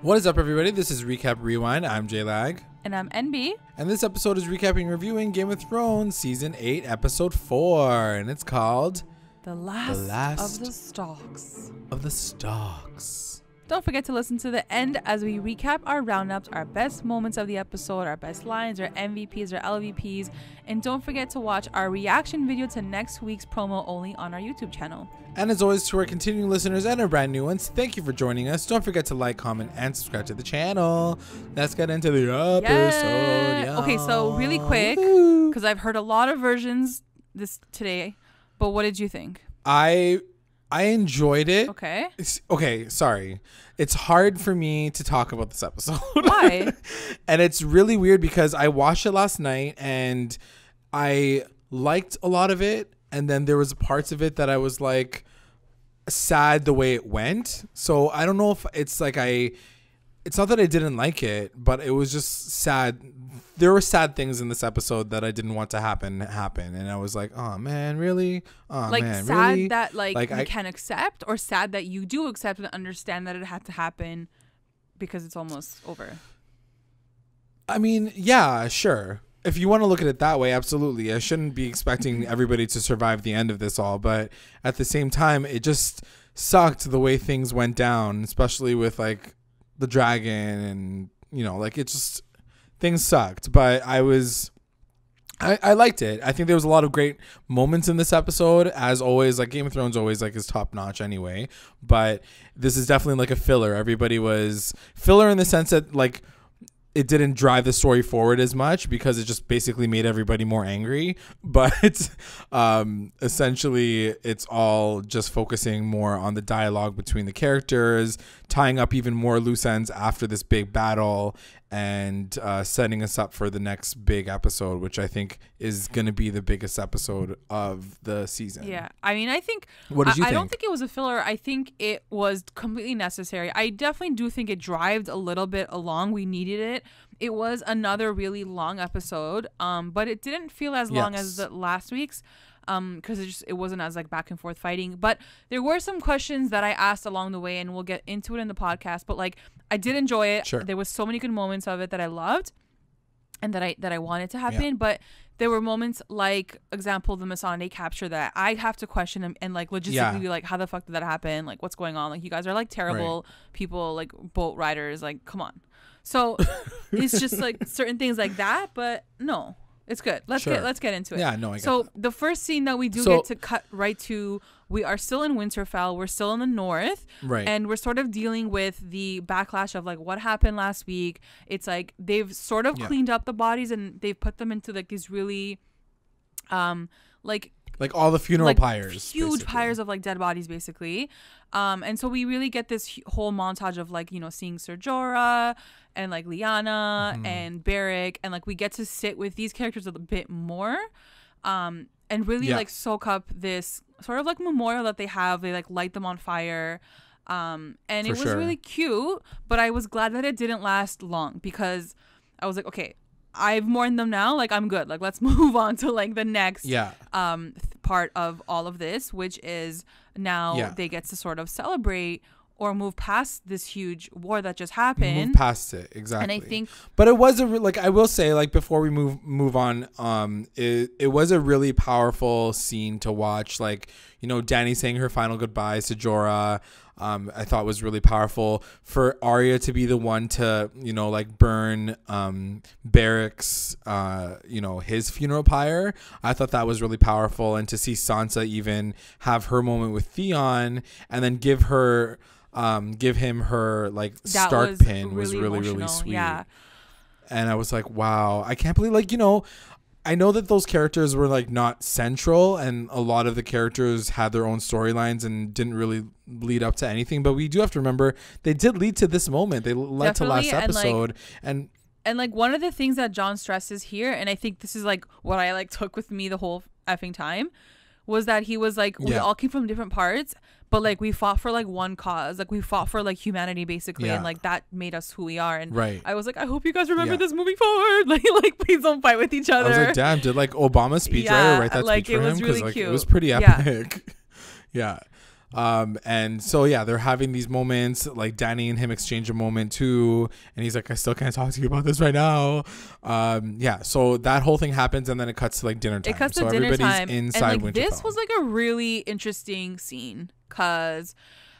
What is up, everybody? This is Recap Rewind. I'm J Lag. And I'm NB. And this episode is recapping and reviewing Game of Thrones Season 8, Episode 4. And it's called The Last, Last of the Starks. Of the Starks. Don't forget to listen to the end as we recap our roundups, our best moments of the episode, our best lines, our MVPs, our LVPs. And don't forget to watch our reaction video to next week's promo only on our YouTube channel. And as always, to our continuing listeners and our brand new ones, thank you for joining us. Don't forget to like, comment, and subscribe to the channel. Let's get into the episode. Yeah. Okay, so really quick, because I've heard a lot of versions this today, but what did you think? I I enjoyed it. Okay. It's- okay, sorry. It's hard for me to talk about this episode. Why? and it's really weird because I watched it last night and I liked a lot of it and then there was parts of it that I was like sad the way it went. So I don't know if it's like I it's not that I didn't like it, but it was just sad. There were sad things in this episode that I didn't want to happen happen, and I was like, "Oh man, really? Oh like man, sad really?" that like, Like, you I- can accept or sad that you do accept and understand that it had to happen because it's almost over. I mean, yeah, sure. If you want to look at it that way, absolutely. I shouldn't be expecting everybody to survive the end of this all, but at the same time, it just sucked the way things went down, especially with like the dragon and you know, like it just things sucked. But I was I, I liked it. I think there was a lot of great moments in this episode. As always, like Game of Thrones always like is top notch anyway. But this is definitely like a filler. Everybody was filler in the sense that like it didn't drive the story forward as much because it just basically made everybody more angry. But um, essentially, it's all just focusing more on the dialogue between the characters, tying up even more loose ends after this big battle, and uh, setting us up for the next big episode, which I think is going to be the biggest episode of the season. Yeah, I mean, I think. What did I, you I don't think? think it was a filler. I think it was completely necessary. I definitely do think it drived a little bit along. We needed it. It was another really long episode, um, but it didn't feel as long as the last week's, um, because it just it wasn't as like back and forth fighting. But there were some questions that I asked along the way, and we'll get into it in the podcast. But like, I did enjoy it. Sure. There was so many good moments of it that I loved and that I that I wanted to happen, but there were moments like example the Missandei capture that I have to question and, and like logistically Yeah. like how the fuck did that happen? Like what's going on? Like you guys are like terrible people, like boat riders, like come on. So it's just like certain things like that, but no. It's good. Let's Sure. get let's get into it. Yeah, no, I So that. the first scene that we do So- get to cut right to we are still in Winterfell. We're still in the north. Right. And we're sort of dealing with the backlash of like what happened last week. It's like they've sort of Yeah. cleaned up the bodies and they've put them into like these really um like like all the funeral like pyres. huge basically. pyres of like dead bodies basically um and so we really get this whole montage of like you know seeing Ser Jorah and like Lyanna Mm-hmm. and Beric and like we get to sit with these characters a bit more um and really Yeah. like soak up this sort of like memorial that they have they like light them on fire um and For it was sure. really cute but I was glad that it didn't last long because I was like okay I've mourned them now like I'm good like let's move on to like the next Yeah. um th- part of all of this which is now Yeah. they get to sort of celebrate or move past this huge war that just happened. Move past it exactly. And I think- but it was a re- like I will say like before we move move on, um, it it was a really powerful scene to watch. Like you know, Dany saying her final goodbyes to Jorah. Um, I thought was really powerful for Arya to be the one to you know like burn um Beric's uh you know his funeral pyre. I thought that was really powerful, and to see Sansa even have her moment with Theon and then give her um give him her like that Stark was pin was really really really sweet. yeah And I was like, wow, I can't believe like, you know, I know that those characters were like not central and a lot of the characters had their own storylines and didn't really lead up to anything, but we do have to remember they did lead to this moment. They led to last Definitely, and, like, episode and and like one of the things that Jon stresses here, and I think this is like what I like took with me the whole effing time, was that he was like we Yeah. all came from different parts, but like we fought for like one cause, like we fought for like humanity basically, Yeah. and like that made us who we are. And Right. I was like, I hope you guys remember Yeah. this moving forward. Like, like please don't fight with each other. I was like, damn, did like obama speechwriter Yeah, wait that like, speech it for was him? Because really like it was pretty epic. yeah. Um, and so yeah, they're having these moments. Like Dany and him exchange a moment too, and he's like, "I still can't talk to you about this right now." Um, yeah, so that whole thing happens, and then it cuts to like dinner time. It cuts so to dinner everybody's time, inside and like Winterfell. this was like a really interesting scene because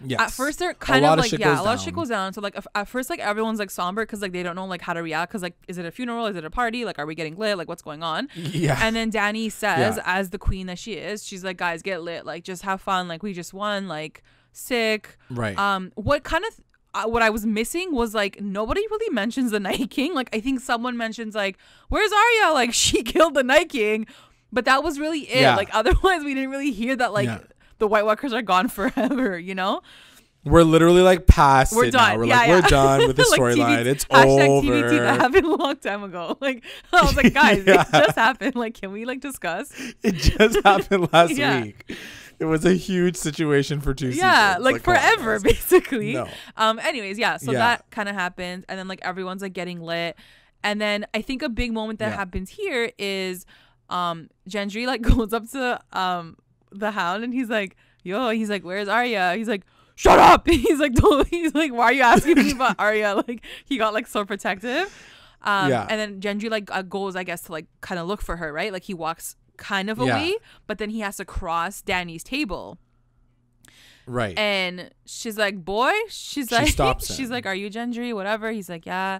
yes. at first they're kind of of like yeah, a lot of shit goes down. So like at- at first like everyone's like somber because like they don't know like how to react because like is it a funeral? Is it a party? Like are we getting lit? Like what's going on? yeah, And then Dany says, Yeah. as the queen that she is, she's like, guys, get lit. Like just have fun. Like we just won. Like sick. right. Um, what kind of uh, what I was missing was like nobody really mentions the Night King. Like I think someone mentions like, "Where's Arya?" Like she killed the Night King, but that was really it. Yeah. Like otherwise, we didn't really hear that like Yeah. The White Walkers are gone forever. You know, we're literally like past we're it done. now. We're yeah, like yeah. we're done with the Like, storyline. TBT it's hashtag over. TBT that happened a long time ago. Like I was like, guys, Yeah. it just happened. Like, can we like discuss? It just happened last week. It was a huge situation for two yeah seasons. like, on, forever guys. basically No. um anyways yeah so that kind of happens and then like everyone's like getting lit and then i think a big moment that happens here is um gendry like goes up to um the hound and he's like yo he's like where's Arya he's like shut up he's like don't he's like why are you asking me about Arya like he got like so protective um Yeah. and then Gendry like uh, goes I guess to like kind of look for her right like he walks kind of Yeah. away but then he has to cross Dany's table Right. and she's like, "Boy," she's She like, stops she's like, "Are you Gendry?" Whatever. He's like, "Yeah."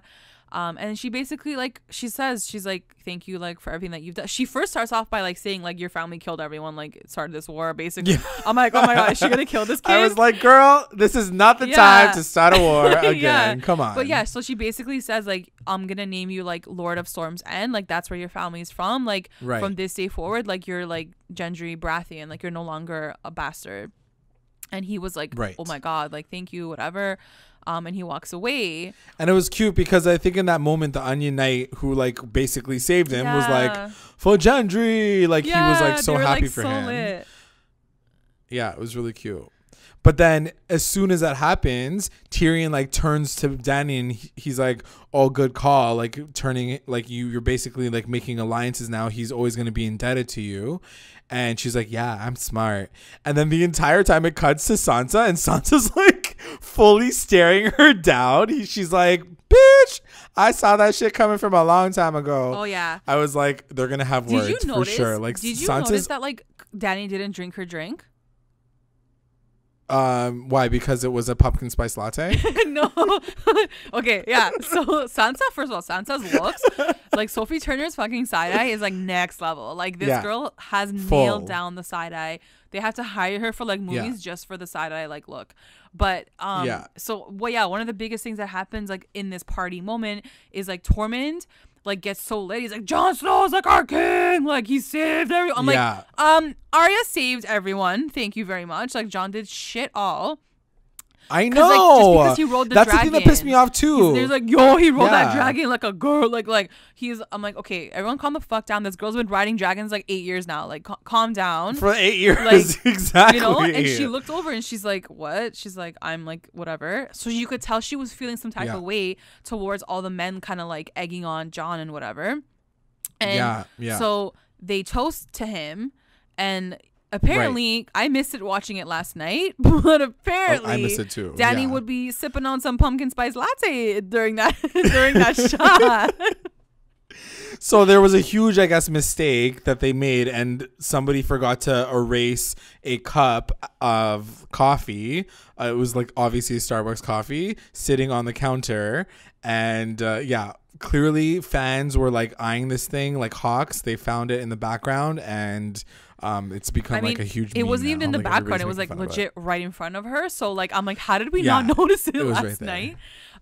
Um, and she basically like she says she's like, "Thank you like for everything that you've done." She first starts off by like saying like your family killed everyone, like started this war. Basically, Yeah. I'm like, "Oh my god, is she gonna kill this kid?" I was like, girl, this is not the Yeah. time to start a war Yeah. again. Come on. But yeah, so she basically says like, "I'm gonna name you like Lord of Storm's End. Like that's where your family's from. Like Right. from this day forward, like you're like Gendry Baratheon. Like you're no longer a bastard." And he was like, Right. "Oh my god, like thank you, whatever." Um, and he walks away. And it was cute because I think in that moment, the Onion Knight who like basically saved him was like, for Gendry. Like he was like so were, happy like, for so him. lit. Yeah, it was really cute. But then as soon as that happens, Tyrion like turns to Dany and he's like, "Oh, good call." Like turning like you you're basically like making alliances now. He's always going to be indebted to you. And she's like, "Yeah, I'm smart." And then the entire time it cuts to Sansa and Sansa's like fully staring her down. He, she's like, "Bitch, I saw that shit coming from a long time ago." Oh yeah. I was like, they're going to have Did words you notice? for sure. Like did you Sansa's notice that like Dany didn't drink her drink? um why? Because it was a pumpkin spice latte? no. okay, yeah. So Sansa, first of all, Sansa's looks like Sophie Turner's fucking side eye is like next level. Like this Yeah. girl has Full. nailed down the side eye. They have to hire her for like Yeah. movies just for the side eye like look. But um Yeah. so well yeah, one of the biggest things that happens like in this party moment is like Tormund like gets so lit. He's like, Jon Snow's like our king. Like he saved everyone. I'm Yeah. like, um, Arya saved everyone. Thank you very much. Like Jon did shit all. I 'Cause, like, just know. because he rode the That's the thing that pissed me off too. There's like, yo, he rode that dragon like a girl. Like, like he's. I'm like, okay, everyone, calm the fuck down. This girl's been riding dragons like eight years now. Like, cal- calm down. for eight years, Like, exactly. you know, and she looked over and she's like, "What?" She's like, "I'm like whatever." So you could tell she was feeling some type Yeah. of way towards all the men, kind of like egging on Jon and whatever. And Yeah, yeah. So they toast to him, and apparently I missed it watching it last night, but apparently Oh, I missed it too. Dany yeah. would be sipping on some pumpkin spice latte during that during that shot. So there was a huge, I guess, mistake that they made, and somebody forgot to erase a cup of coffee. Uh, it was like obviously Starbucks coffee sitting on the counter, and uh, yeah, clearly fans were like eyeing this thing like hawks. They found it in the background, and um, it's become I mean, like a huge. it wasn't even now. in the Like, background. It was like of it. legit right in front of her. So like I'm like, how did we Yeah, not notice it, it last right there.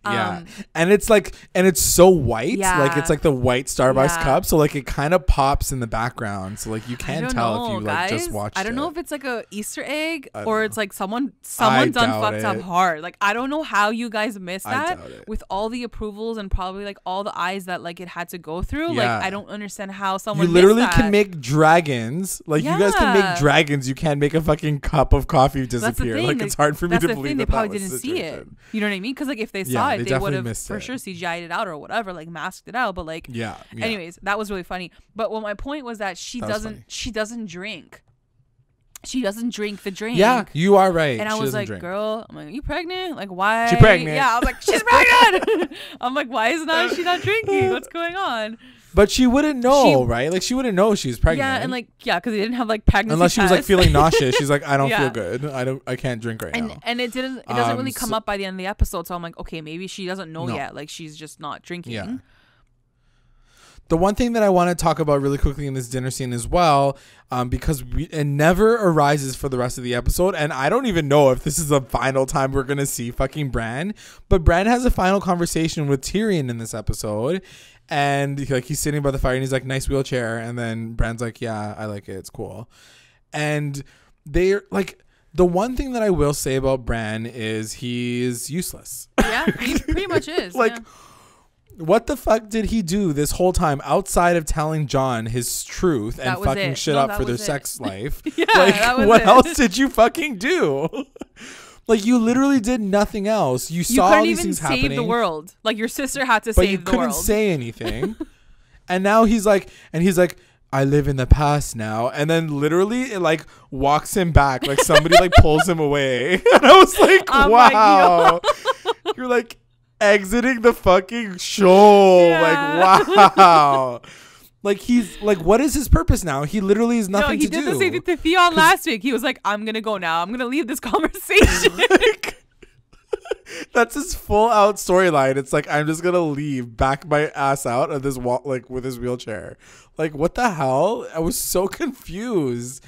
Night? Yeah, Um, and it's like, and it's so white, like it's like the white Starbucks Yeah. cup, so like it kind of pops in the background, so like you can't tell know, if you guys. like just watched. I don't know it. if it's like a Easter egg or it's like someone someone done fucked up hard. Like I don't know how you guys missed that with all the approvals and probably like all the eyes that like it had to go through. Yeah. Like I don't understand how someone you literally can make dragons. Like you guys can make dragons. You can't make a fucking cup of coffee disappear. Like it's hard for me to believe thing. They that that probably was didn't the see it. You know what I mean? Because like if they Yeah, they they, would have for it. sure CGI'd it out or whatever, like masked it out. But like, Yeah. yeah. anyways, that was really funny. But what my point was that she That doesn't she doesn't drink. She doesn't drink the drink. Yeah, you are right. And I She was like, drink. girl, I'm like, you pregnant? Like, why? She pregnant. Yeah, I was like, she's pregnant. I'm like, why is not she not drinking? What's going on? But she wouldn't know, She- right? Like she wouldn't know she's pregnant. Yeah, and like, yeah, because they didn't have like pregnancy unless she was like feeling nauseous, she's like, I don't Yeah. feel good. I don't. I can't drink right and now. and it didn't. It doesn't Um, really come so- up by the end of the episode. So I'm like, okay, maybe she doesn't know No. yet. Like she's just not drinking. Yeah. The one thing that I want to talk about really quickly in this dinner scene as well, um, because we, it never arises for the rest of the episode, and I don't even know if this is the final time we're gonna see fucking Bran. But Bran has a final conversation with Tyrion in this episode, and like he's sitting by the fire and he's like, "Nice wheelchair," and then Bran's like, "Yeah, I like it. It's cool," and they're like. The one thing that I will say about Bran is he's useless. Yeah, he pretty much is. Like, yeah. What the fuck did he do this whole time outside of telling Jon his truth and fucking it. shit No, up for their it. sex life? Yeah, like, what it. else did you fucking do? like, you literally did nothing else. You, you saw all couldn't these even things save happening, the world. Like your sister had to but save you the couldn't world. say anything. and now he's like, and he's like. I live in the past now, and then literally it like walks him back, like somebody like pulls him away, and I was like, oh like, "Wow, you're like exiting the fucking show. Yeah. Like, wow. like he's like, what is his purpose now? He literally has no, nothing he to did do. the same thing to Theon last week. He was like, "I'm gonna go now. I'm gonna leave this conversation." Like, that's his full out storyline. It's like I'm just gonna leave, back my ass out of this wall, like with his wheelchair. Like, what the hell? I was so confused.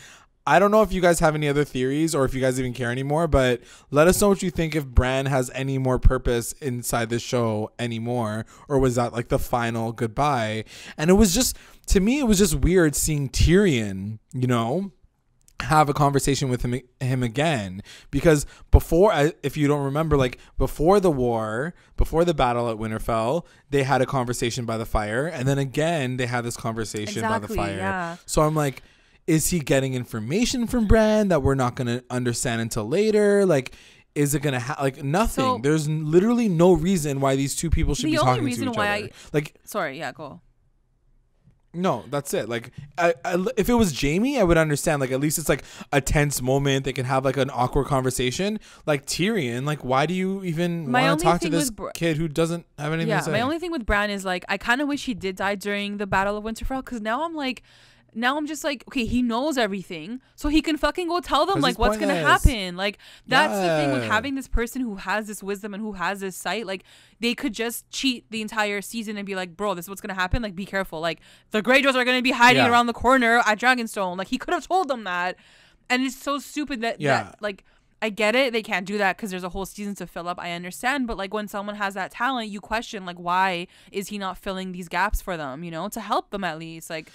I don't know if you guys have any other theories or if you guys even care anymore, but let us know what you think if Bran has any more purpose inside the show anymore, or was that like the final goodbye? And it was just to me, it was just weird seeing Tyrion, you know, have a conversation with him him again because before if you don't remember like before the war before the battle at Winterfell they had a conversation by the fire and then again they had this conversation by the fire yeah. so I'm like is he getting information from Bran that we're not going to understand until later like is it gonna ha- like nothing? So- There's literally no reason why these two people should The be only talking reason to each why other. I- like Sorry, yeah, go. no, that's it. Like, I, I, if it was Jaime, I would understand. Like, at least it's like a tense moment. They can have like an awkward conversation. Like Tyrion, like, why do you even want to talk to this kid who doesn't have anything Yeah, to say? my only thing with Bran is like I kind of wish he did die during the Battle of Winterfell because now I'm like, now I'm just like, okay, he knows everything, so he can fucking go tell them like what's gonna happen. Like that's the thing with having this person who has this wisdom and who has this sight. Like they could just cheat the entire season and be like, bro, this is what's gonna happen. Like be careful. Like the Greyjoys are gonna be hiding Yeah. around the corner at Dragonstone. Like he could have told them that, and it's so stupid that Yeah. that like. I get it. They can't do that because there's a whole season to fill up. I understand, but like when someone has that talent, you question like why is he not filling these gaps for them? You know, to help them at least. Like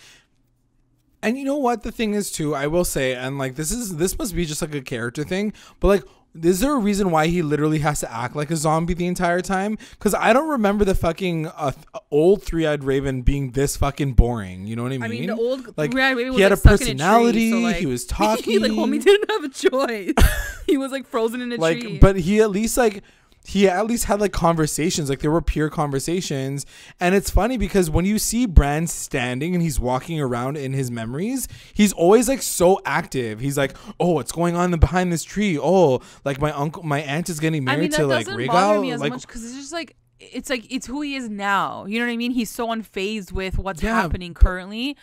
And you know what the thing is too, I will say, and like this is this must be just like a character thing, but like is there a reason why he literally has to act like a zombie the entire time? Because I don't remember the fucking uh, old three-eyed raven being this fucking boring. You know what I mean? I mean, the old like Three-Eyed Raven was, he had like, a stuck in tree, personality. so, like, he was talking. he, like homie didn't have a choice. he was like frozen in a like tree. but he at least like he at least had like conversations like there were peer conversations and it's funny because when you see Bran standing and he's walking around in his memories he's always like so active he's like oh what's going on behind this tree oh like my uncle my aunt is getting I married mean, that to like doesn't bother me as like much because it's just like it's like it's who he is now. You know what I mean? He's so unfazed with what's Yeah, happening currently.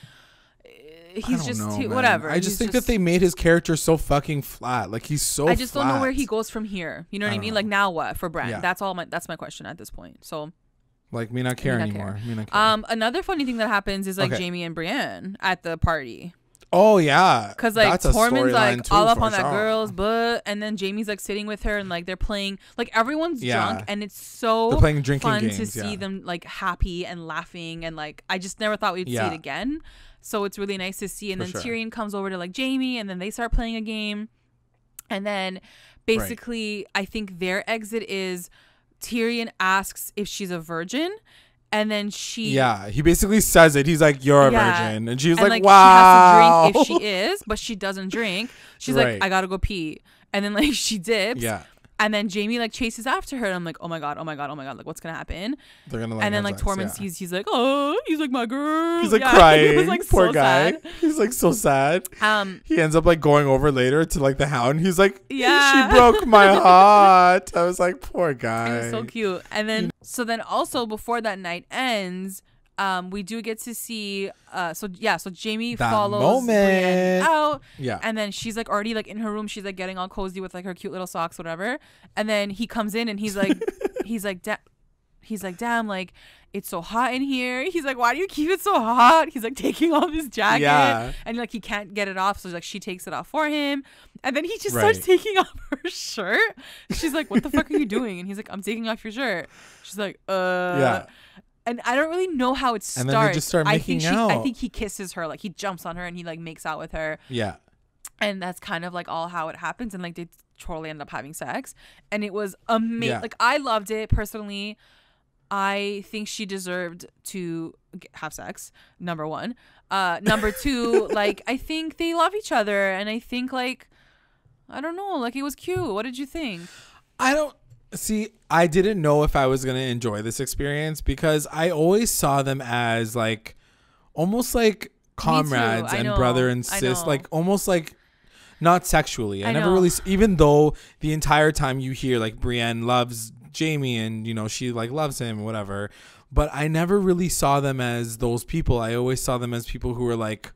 He's just know, too, whatever. I just He's think that they made his character so fucking flat. Like he's so. I just don't know where he goes from here. You know what I I, mean? know. Like now what for Bran? Yeah. That's all my that's my question at this point. So Like me not care not care. anymore. Me not care. um another funny thing that happens is like Okay. Jaime and Brienne at the party. oh yeah, Cause like That's Tormund's like all up on that girl's butt, and then Jaime's like sitting with her, and like they're playing, like everyone's Yeah. drunk, and it's so They're playing drinking fun to games, see them like happy and laughing, and like I just never thought we'd see it again. So it's really nice to see. And For then sure. Tyrion comes over to like Jaime, and then they start playing a game, and then basically I think their exit is Tyrion asks if she's a virgin, and then she Yeah, he basically says it. He's like, "You're a Yeah. virgin," and she's and like, like "Wow." she has to drink if she is, but she doesn't drink. She's Right. like, I gotta go pee, and then like she dips. yeah, And then Jaime like chases after her, and I'm like, oh my god, oh my god, oh my god, like what's gonna happen? They're gonna like and then like sex, Tormund yeah. sees, he's like, oh, he's like my girl. He's like Yeah, crying. He was like Poor so guy. sad. He's like so sad. Um, He ends up like going over later to like the hound. He's like, Yeah. she broke my heart. I was like, poor guy. It was so cute. And then so then also before that night ends, um, we do get to see uh so yeah, so Jaime That follows Brienne moment. out Yeah. and then she's like already like in her room, she's like getting all cozy with like her cute little socks, whatever. And then he comes in and he's like he's like da- he's like, damn, like it's so hot in here. He's like, why do you keep it so hot? He's like taking off his jacket, Yeah. and like he can't get it off, so like she takes it off for him, and then he just Right. starts taking off her shirt. She's like, what the fuck are you doing? And he's like, I'm taking off your shirt. She's like, uh, Yeah. And I don't really know how it starts. And then they just start I making think she, I think he kisses her, like he jumps on her and he like makes out with her. Yeah. and that's kind of like all how it happens and like they totally end up having sex. And it was amazing Yeah. like i loved it. Personally i think she deserved to have sex number one. Uh number two like i think they love each other and i think like i don't know like it was cute. What did you think? I don't see. I didn't know if I was gonna enjoy this experience because I always saw them as like almost like comrades and know, brother and sis, like almost like not sexually. I, I never know. really, even though the entire time you hear like Brienne loves Jaime and you know she like loves him, whatever. But I never really saw them as those people. I always saw them as people who were like,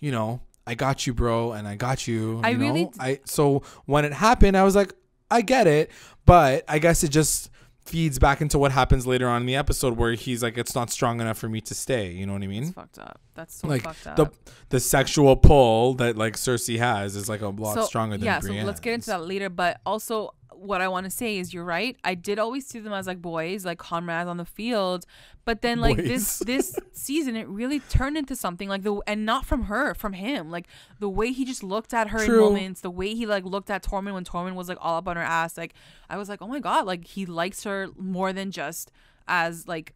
you know, I got you, bro, and I got you. I you know? really I so when it happened, I was like, I get it, but I guess it just feeds back into what happens later on in the episode where he's like, it's not strong enough for me to stay. You know what I mean? it's fucked up that's so like fucked up the the sexual pull that like Cersei has is like a lot stronger than yeah so let's get into that later but also what i want to say is you're right i did always see them as like boys like comrades on the field but then like this Boys. this season it really turned into something like the and not from her from him like the way he just looked at her True. in moments the way he like looked at tormund when tormund was like all up on her ass like i was like oh my god like he likes her more than just as like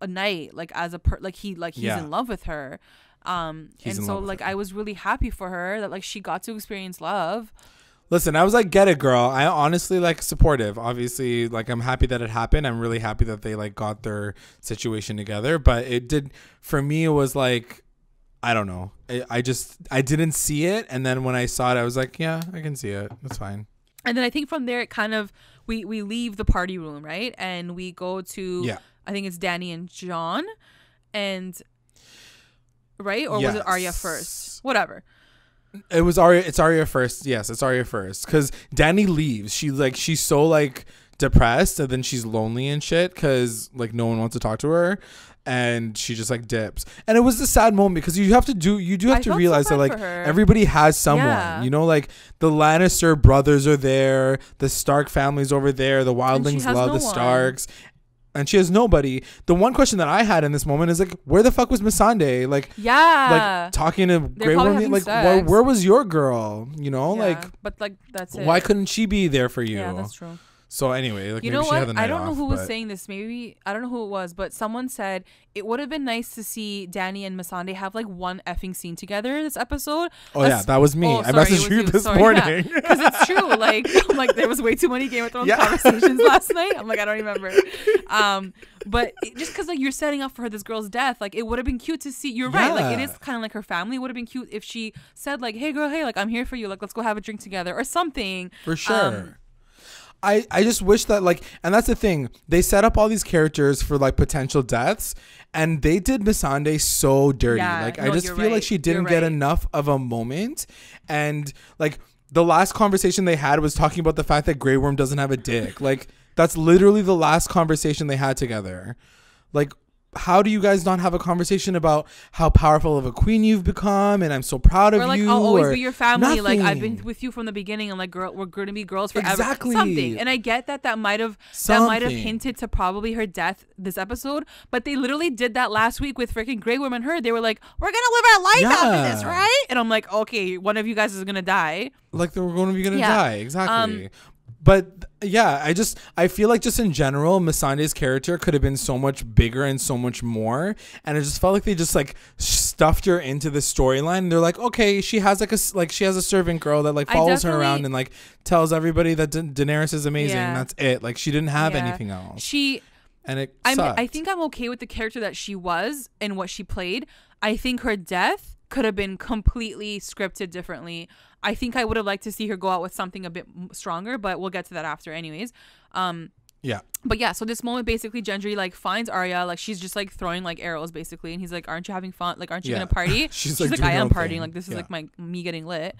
a knight like as a per like he like he's Yeah. in love with her um He's and so like i was really happy for her that like she got to experience love Listen, I was like, get it, girl. I honestly like supportive. Obviously, like I'm happy that it happened. I'm really happy that they like got their situation together. But it did for me. It was like, I don't know. I, I just I didn't see it, and then when I saw it, I was like, yeah, I can see it. That's fine. and then I think from there it kind of we we leave the party room right and we go to Yeah. I think it's Dany and Jon and right or was it Arya first whatever It was Arya. It's Arya first. Yes, it's Arya first. Because Dany leaves. She like she's so like depressed, and then she's lonely and shit. Because like no one wants to talk to her, and she just like dips. And it was a sad moment because you have to do. You do have I to felt so realize that like everybody has someone. Yeah. You know, like the Lannister brothers are there. The Stark family's over there. The Wildlings love no the. Starks. And she has nobody. The one question that I had in this moment is like, where the fuck was Missandei? Like, yeah like talking to Grey Worm, like where, where was your girl? You know, Yeah, like but like that's it why couldn't she be there for you? yeah that's true so anyway, like you know what I don't know off, who was saying this maybe I don't know who it was but someone said it would have been nice to see Dany and Missandei have like one effing scene together this episode Oh yeah, that was me. Oh, I sorry, messaged was you this Sorry, morning. because it's true. Like, I'm like there was way too many Game of Thrones Yeah. conversations last night. I'm like, I don't remember. Um, but it, just because like you're setting up for her this girl's death, like it would have been cute to see. You're right. Like it is kind of like her family. Would have been cute if she said like, "Hey, girl, hey, like I'm here for you. Like let's go have a drink together or something." For sure. Um, I, I just wish that like and that's the thing. They set up all these characters for like potential deaths and they did Missandei so dirty. Yeah, like I just feel right. like she didn't get enough of a moment and like the last conversation they had was talking about the fact that Grey Worm doesn't have a dick. Like that's literally the last conversation they had together. Like how do you guys not have a conversation about how powerful of a queen you've become and I'm so proud of Or like you I'll always or be your family. Like I've been with you from the beginning, and like girl, we're going to be girls forever. Exactly. Something. And I get that that might have that might have hinted to probably her death this episode, but they literally did that last week with freaking Grey Woman her. They were like, "We're gonna live our life after this, right?" And I'm like, "Okay, one of you guys is gonna die." like they were going to be gonna Yeah. die exactly Um, but yeah, I just I feel like just in general, Missandei's character could have been so much bigger and so much more, and it just felt like they just like stuffed her into the storyline. They're like, okay, she has like a like she has a servant girl that like follows her around and like tells everybody that Da- Daenerys is amazing. Yeah. That's it. Like she didn't have Yeah. anything else, She and it I'm. I think I'm okay with the character that she was and what she played. I think her death could have been completely scripted differently. I think I would have liked to see her go out with something a bit stronger, but we'll get to that after, anyways. Um, yeah, but yeah, so this moment basically Gendry like finds Arya, like she's just like throwing like arrows basically, and he's like, "Aren't you having fun? Like, aren't you Yeah. gonna party?" She's, she's like, like, "I am partying. thing. Like this is Yeah. like my me getting lit."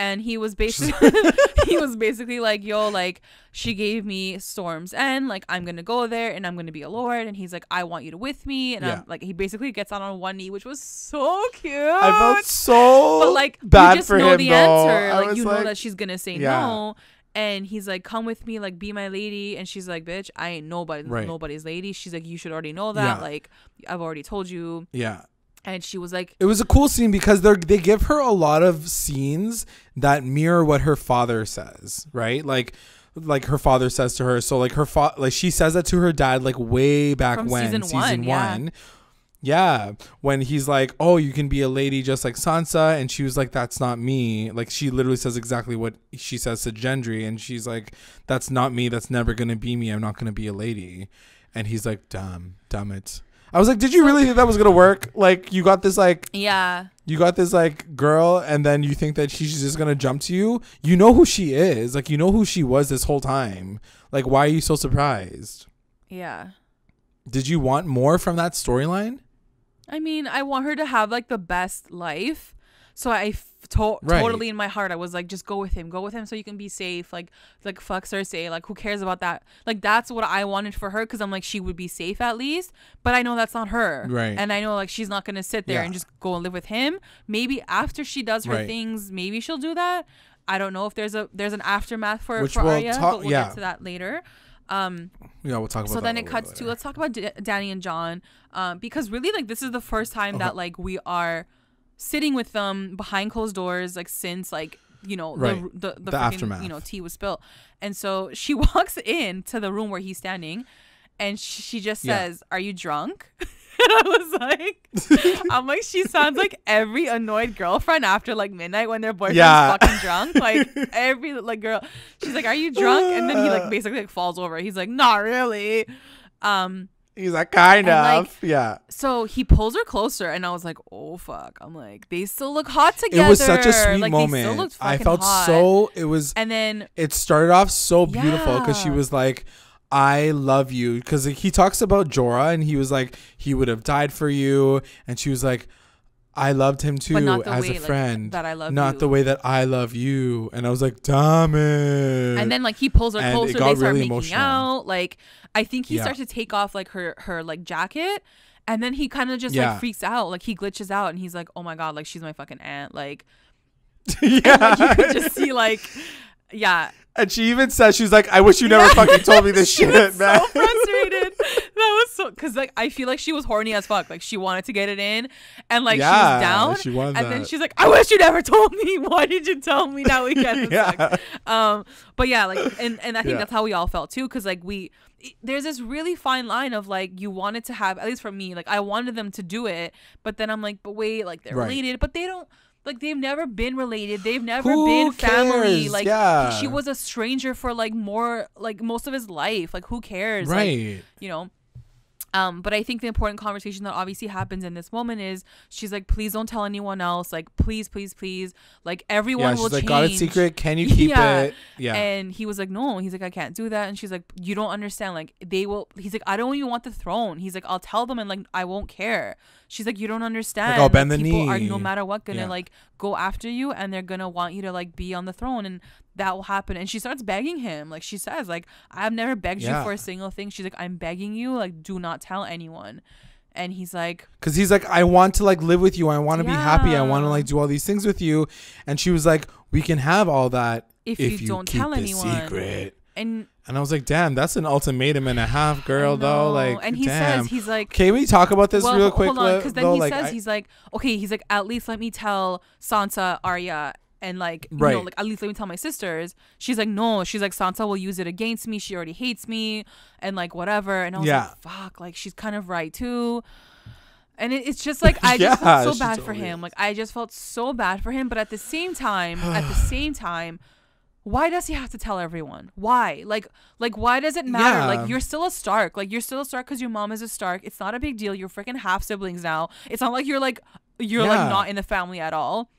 And he was basically he was basically like, "Yo, like she gave me Storm's End, like I'm gonna go there and I'm gonna be a lord." And he's like, "I want you to with me." And Yeah. I'm like, he basically gets out on one knee, which was so cute. I felt so but like bad you just for know him the though. answer. I Like you know that she's gonna say Yeah. no. And he's like, "Come with me, like be my lady." And she's like, "Bitch, I ain't nobody, Right. nobody's lady." She's like, "You should already know that. Yeah. Like, I've already told you." yeah. And she was like, It was a cool scene because they they give her a lot of scenes that mirror what her father says, right? Like like her father says to her. So like her fa- like she says that to her dad like way back From when season one, yeah. Yeah, when he's like, "Oh, you can be a lady just like Sansa," and she was like, "That's not me." Like she literally says exactly what she says to Gendry, and she's like, "That's not me. That's never gonna be me. I'm not gonna be a lady." And he's like, "Damn, damn it." I was like, "Did you really think that was gonna work? Like, you got this like "Yeah, you got this like girl and then you think that she's just gonna jump to you you know who she is like you know who she was this whole time like why are you so surprised yeah." did you want more from that storyline I mean, I want her to have like the best life. So I to- Right. totally in my heart, I was like, just go with him, go with him, so you can be safe. Like, like fuck Cersei. Like, who cares about that? Like, that's what I wanted for her because I'm like, she would be safe at least. But I know that's not her, Right. And I know like she's not gonna sit there Yeah. and just go and live with him. Maybe after she does her Right. things, maybe she'll do that. I don't know if there's a there's an aftermath for Which for we'll Arya, talk- but we'll yeah. get to that later. Um, yeah we'll talk about so then it cuts to let's talk about D- Dany and Jon, um, because really like this is the first time that like we are sitting with them behind closed doors like since like you know Right. the the, the, The freaking, aftermath. you know tea was spilled, and so she walks in to the room where he's standing, and she just Yeah. says, "Are you drunk?" And I was like, I'm like, she sounds like every annoyed girlfriend after like midnight when their boyfriend's Yeah. fucking drunk. Like every like girl, she's like, "Are you drunk?" And then he like basically like falls over. He's like, "Not really." Um, he's like kind And, of like, yeah so he pulls her closer, and I was like, "Oh fuck!" I'm like, they still look hot together. it was such a sweet like, moment i felt hot. so it was And then it started off so beautiful because she was like I love you because he talks about Jorah and he was like he would have died for you and she was like I loved him too But not the as way, a like, friend that I love not you." the way that I love you and I was like damn it and then like he pulls her And closer. They start really making emotional. out. Like I think he Yeah. starts to take off like her her like jacket. And then he kind of just Yeah. like freaks out, like he glitches out, and he's like, "Oh my god, like she's my fucking aunt." Like, yeah like you could just see, like, yeah, and she even says she's like I wish you never fucking told me this shit man so frustrated. that was so because like I feel like she was horny as fuck. Like she wanted to get it in, and like she was down. she and then she's like, "I wish you never told me. Why did you tell me now we get Yeah. sex?" Um, but yeah, like, and and I think Yeah. that's how we all felt too, because like we. There's this really fine line of like you wanted to have at least for me like I wanted them to do it but then I'm like but wait like they're Right. related but they don't like they've never been related. They've never Who been family. cares? like Yeah. she was a stranger for like more like most of his life. Like who cares? Like, right. you know um but i think the important conversation that obviously happens in this moment is she's like please don't tell anyone else. Like please please please. Like everyone yeah will she's like change got it secret. Can you keep Yeah. it? Yeah. And he was like no. He's like i can't do that. And she's like you don't understand. Like they will he's like i don't even want the throne. He's like i'll tell them and like i won't care. She's like you don't understand. Like, I'll bend the people are no matter what gonna Yeah. like go after you and they're gonna want you to like be on the throne. And that will happen and she starts begging him like she says like i've never begged Yeah. you for a single thing she's like i'm begging you like do not tell anyone and he's like Cause he's like, I want to like live with you. I want to be happy. I want to like do all these things with you. And she was like, we can have all that If you don't keep tell anyone. Secret. and And I was like, damn, that's an ultimatum and a half, girl. Though, like, and he damn. says he's like Can we talk about this well, real quick? hold on, because then though? he Like, says I- he's like, okay, he's like, at least let me tell Sansa, Arya, and like you Right. know like at least let me tell my sisters. She's like no she's like sansa will use it against me. She already hates me and like whatever. And i was Yeah. like fuck like she's kind of right too. And it, it's just like i just felt so bad for him. Is. like i just felt so bad for him. But at the same time at the same time why does he have to tell everyone? Why? Like like why does it matter? Yeah. like you're still a stark. Like you're still a stark because your mom is a stark. It's not a big deal. You're freaking half siblings now. It's not like you're like you're Yeah. like not in the family at all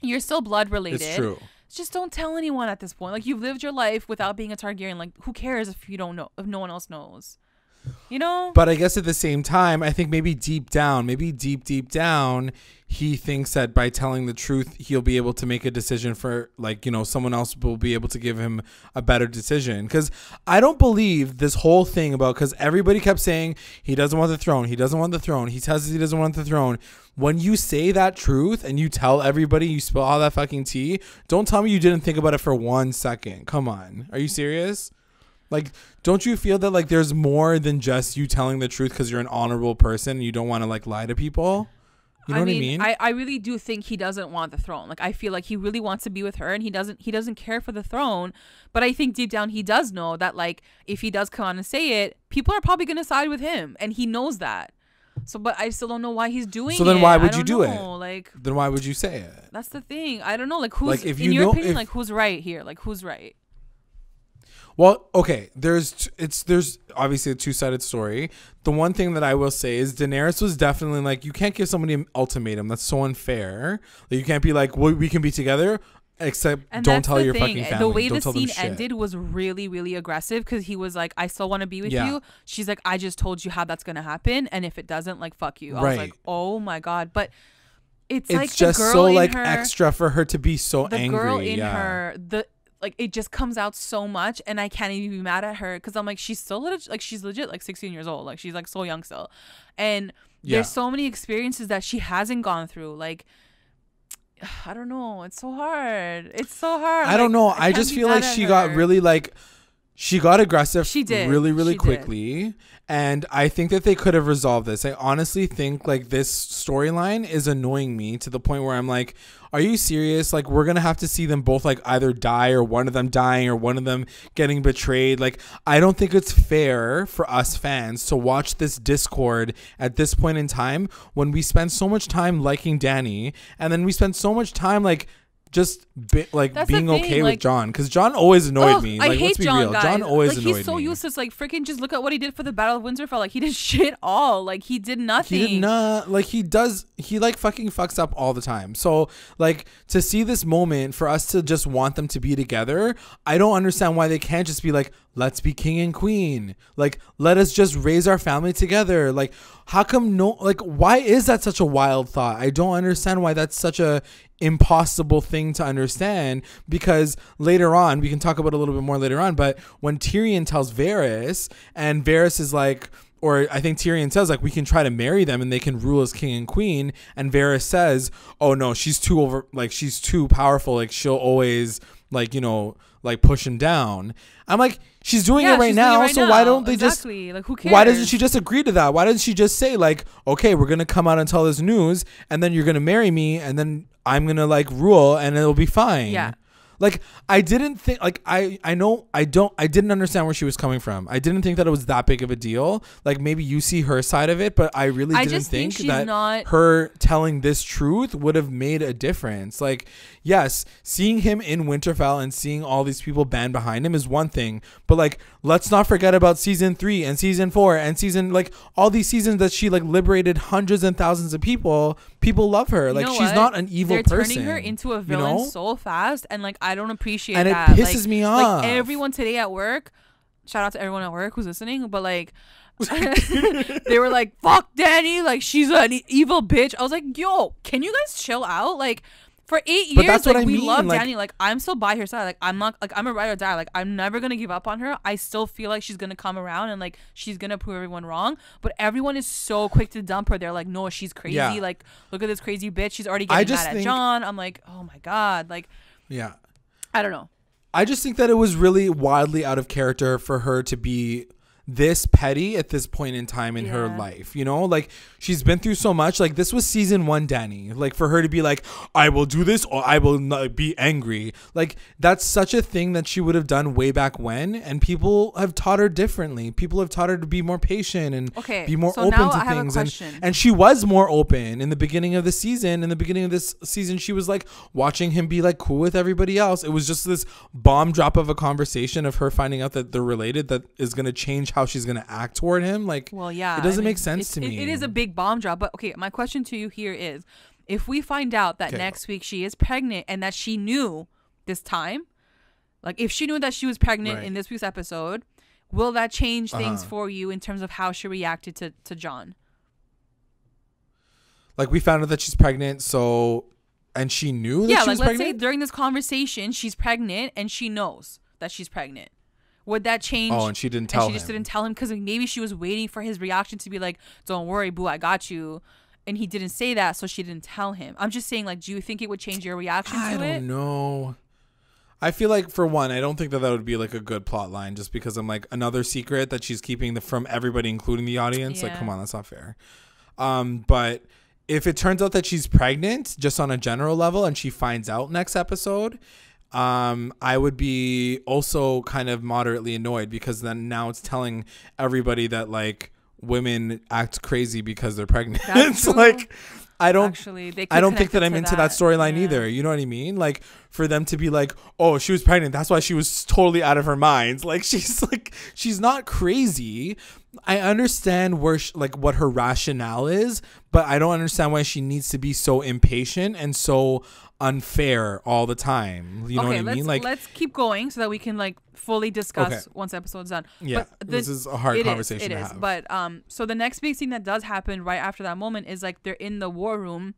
you're still blood related. It's true. just don't tell anyone at this point. Like you've lived your life without being a targaryen. Like who cares if you don't know if no one else knows you know But I guess at the same time, I think maybe deep down, maybe deep, deep down, he thinks that by telling the truth, he'll be able to make a decision for, like, you know, someone else will be able to give him a better decision. Because I don't believe this whole thing about, because everybody kept saying he doesn't want the throne, he doesn't want the throne, he tells us he doesn't want the throne. When you say that truth and you tell everybody, you spill all that fucking tea, don't tell me you didn't think about it for one second. Come on. Are you serious? Like, don't you feel that like there's more than just you telling the truth because you're an honorable person and you don't want to like lie to people? You know I what mean, I mean? I, I really do think he doesn't want the throne. Like I feel like he really wants to be with her and he doesn't he doesn't care for the throne. But I think deep down he does know that like if he does come on and say it, people are probably gonna side with him. And he knows that. So but I still don't know why he's doing it. So then why I would you do it? Like then why would you say it? that's the thing. I don't know. Like who's Like, if in your know- opinion, if- like who's right here? Like who's right? Well, okay, there's t- it's there's obviously a two-sided story. The one thing that I will say is Daenerys was definitely like you can't give somebody an ultimatum. That's so unfair. Like, you can't be like, well, we can be together, except And don't tell the your thing. fucking family. The way don't the scene ended was really, really aggressive because he was like, "I still want to be with Yeah. you." She's like, "I just told you how that's gonna happen, and if it doesn't, like, fuck you." I was like, "Oh my god!" But it's, It's like just the girl so in like her, extra for her to be so The angry. girl in yeah. her, the like, it just comes out so much, and I can't even be mad at her because I'm like, she's still legit, like, she's legit like 16 years old, like, she's like so young still, and Yeah. there's so many experiences that she hasn't gone through, like. I don't know. It's so hard. It's so hard. I don't know. I, can't just feel like she got her. really like she got aggressive She did. really really She did. quickly and I think that they could have resolved this. I honestly think like this storyline is annoying me to the point where I'm like are you serious? Like we're going to have to see them both like either die or one of them dying or one of them getting betrayed. Like I don't think it's fair for us fans to watch this discord at this point in time when we spend so much time liking Dany and then we spend so much time like just bi- like That's being okay like- with Jon because Jon always annoyed Ugh, me. I Like, hate let's be Jon, real. guys. Jon always like annoyed he's so me. useless. Like freaking, just look at what he did for the Battle of Winterfell. Like he did shit all. Like he did nothing. He did not like he does he like fucking fucks up all the time. So like to see this moment for us to just want them to be together, I don't understand why they can't just be like, let's be king and queen. Like let us just raise our family together. Like how come no like why is that such a wild thought? I don't understand why that's such a impossible thing to understand because later on we can talk about a little bit more later on but when Tyrion tells Varys and Varys is like or I think Tyrion says like we can try to marry them and they can rule as king and queen and Varys says oh no she's too over like she's too powerful like she'll always like you know like push him down I'm like she's doing Yeah, it right now it right so why don't they just exactly. like who just cares? why doesn't she just agree to that why doesn't she just say like okay we're gonna come out and tell this news and then you're gonna marry me and then I'm gonna like rule and it'll be fine Yeah. Like I didn't think like I I know I don't I didn't understand where she was coming from. I didn't think that it was that big of a deal. Like maybe you see her side of it, but I really I didn't think think, that not- her telling this truth would have made a difference. Like yes, seeing him in Winterfell and seeing all these people band behind him is one thing, but like let's not forget about season 3 and season 4 and season like all these seasons that she like liberated hundreds and thousands of people. People love her. You Like she's what? not an evil They're person. turning her into a you villain know? so fast, and like I don't appreciate And it that. pisses like, me off. Like everyone today at work, shout out to everyone at work who's listening, but like. they were like, "Fuck Dany!" Like she's an evil bitch. I was like, "Yo, can you guys chill out?" Like, for eight But years, that's what like I we mean, love like- Dany. Like I'm still by her side. Like I'm not like I'm a ride or die. Like I'm never gonna give up on her. I still feel like she's gonna come around and like she's gonna prove everyone wrong. But everyone is so quick to dump her. They're like, "No, she's crazy." Yeah. Like, look at this crazy bitch. She's already I getting just mad at Jon. I'm like, oh my god. Like Yeah. I don't know. I just think that it was really wildly out of character for her to be this petty at this point in time in her life. You know, like she's been through so much. Like this was season one, Dany. Like for her to be like, I will do this or I will not be angry. Like that's such a thing that she would have done way back when. And people have taught her differently. People have taught her to be more patient and Okay, be more so open to I things. And, and she was more open in the beginning of the season. In the beginning of this season, she was like watching him be like cool with everybody else. It was just this bomb drop of a conversation of her finding out that they're related that is going to change how she's going to act toward him. Like, Well, yeah. it doesn't mean, make sense it- to it- me. it is a big bomb drop. But okay, my question to you here is if we find out that Okay. next week she is pregnant and that she knew this time, like if she knew that she was pregnant Right. in this week's episode, will that change things Uh-huh. for you in terms of how she reacted to, to Jon? like we found out that she's pregnant, so and she knew that yeah, she like was let's say pregnant. during this conversation she's pregnant and she knows that she's pregnant. Would that change? oh, and she didn't and tell she just him. didn't tell him because maybe she was waiting for his reaction to be like, "Don't worry, boo, I got you," and he didn't say that, so she didn't tell him. I'm just saying, like, do you think it would change your reaction I to don't know. I feel like for one, I don't think that that would be like a good plot line, just because I'm like another secret that she's keeping the, from everybody, including the audience. Like, come on, that's not fair. Um, but if it turns out that she's pregnant, just on a general level, and she finds out next episode, um, I would be also kind of moderately annoyed because then now it's telling everybody that like women act crazy because they're pregnant. It's like I don't Actually, they. I don't think that I'm to into that storyline Yeah. either. You know what I mean? Like for them to be like, "Oh, she was pregnant. That's why she was totally out of her mind." Like she's like she's not crazy. I understand where sh like what her rationale is, but I don't understand why she needs to be so impatient and so unfair all the time. You know okay, what I mean? Like let's keep going so that we can like fully discuss Okay. once episode's done. yeah, but this is a hard It is, conversation it to is. have. But um, so the next big thing that does happen right after that moment is like they're in the war room,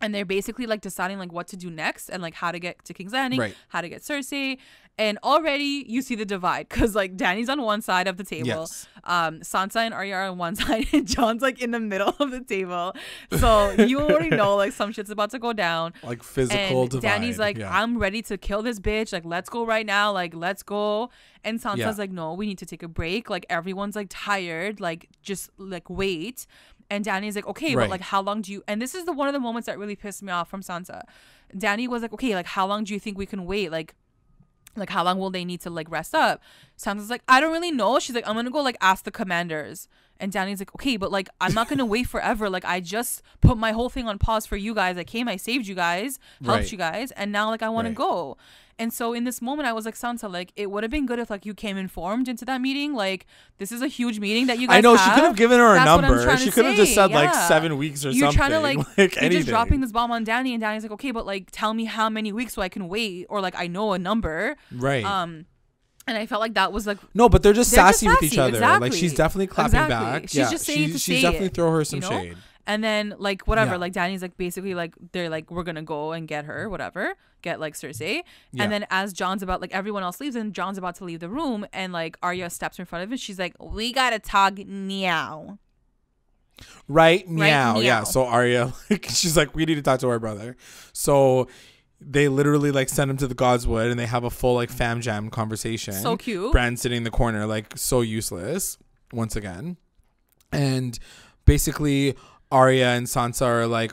and they're basically like deciding like what to do next and like how to get to King's Landing, Right. how to get Cersei, and already you see the divide because like Dany's on one side of the table, Yes. um, Sansa and Arya are on one side, and Jon's like in the middle of the table. So you already know like some shit's about to go down like physical and divide. Dany's like, yeah. I'm ready to kill this bitch. Like, let's go right now. Like, let's go. And Sansa's Yeah. like, no, we need to take a break. Like, everyone's like tired. Like, just like wait. And Dany's like, okay, Right. but like, how long do you? And this is the one of the moments that really pissed me off from Sansa. Dany was like, okay, like, how long do you think we can wait? Like, like how long will they need to like rest up? Sansa's like i don't really know. She's like i'm gonna go like ask the commanders. And dany's like okay but like i'm not gonna wait forever. Like i just put my whole thing on pause for you guys. I came i saved you guys helped Right. you guys and now like i want Right. to go and so in this moment i was like sansa like it would have been good if like you came informed into that meeting like this is a huge meeting that you guys I know she could have given her a That's number. She could have just said like seven weeks or something. you're trying to like, like you're just dropping this bomb on Dany, and Dany's like, okay, but like, tell me how many weeks so I can wait, or like, I know a number. right. Um, and I felt like that was like, No, but they're just They're just sassy with each sassy, other. Like she's definitely clapping Exactly. back. She's yeah, just saying she- to she's definitely it, throw her some you know? shade. And then like whatever, Yeah. like Dany's like basically like they're like we're gonna go and get her, whatever, get like Cersei. Yeah. And then as Jon's about like everyone else leaves, and Jon's about to leave the room, and like Arya steps in front of him. She's like, "We gotta talk now." Right? Meow. meow. Yeah. So Arya, like, she's like, we need to talk to our brother. So they literally like send him to the Godswood and they have a full like fam jam conversation. So cute. Bran sitting in the corner, like so useless once again. And basically, Arya and Sansa are like,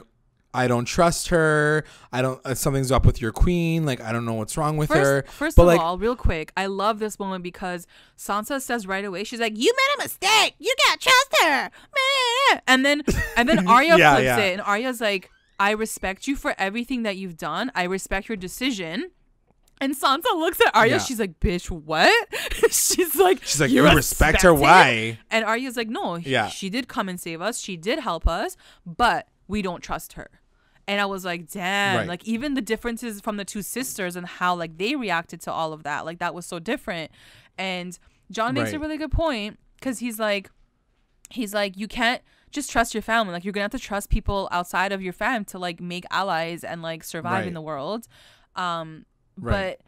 I don't trust her. I don't. Uh, something's up with your queen. Like I don't know what's wrong with her. First, first But, of like- all, real quick, I love this moment because Sansa says right away, she's like, "You made a mistake. You can't trust her." And then, and then Arya Yeah, flips yeah. it, and Arya's like, "I respect you for everything that you've done. I respect your decision." And Sansa looks at Arya. Yeah. She's like, "Bitch, what?" she's like, She's like, "You you respect her? Why? And Arya's like, "No, Yeah. she did come and save us. She did help us, but we don't trust her." And I was like, damn, Right. like even the differences from the two sisters and how like they reacted to all of that, like that was so different. And Jon makes a really good point because he's like, he's like, you can't just trust your family. Like you're gonna have to trust people outside of your fam to like make allies and like survive in the world. Um, Right. but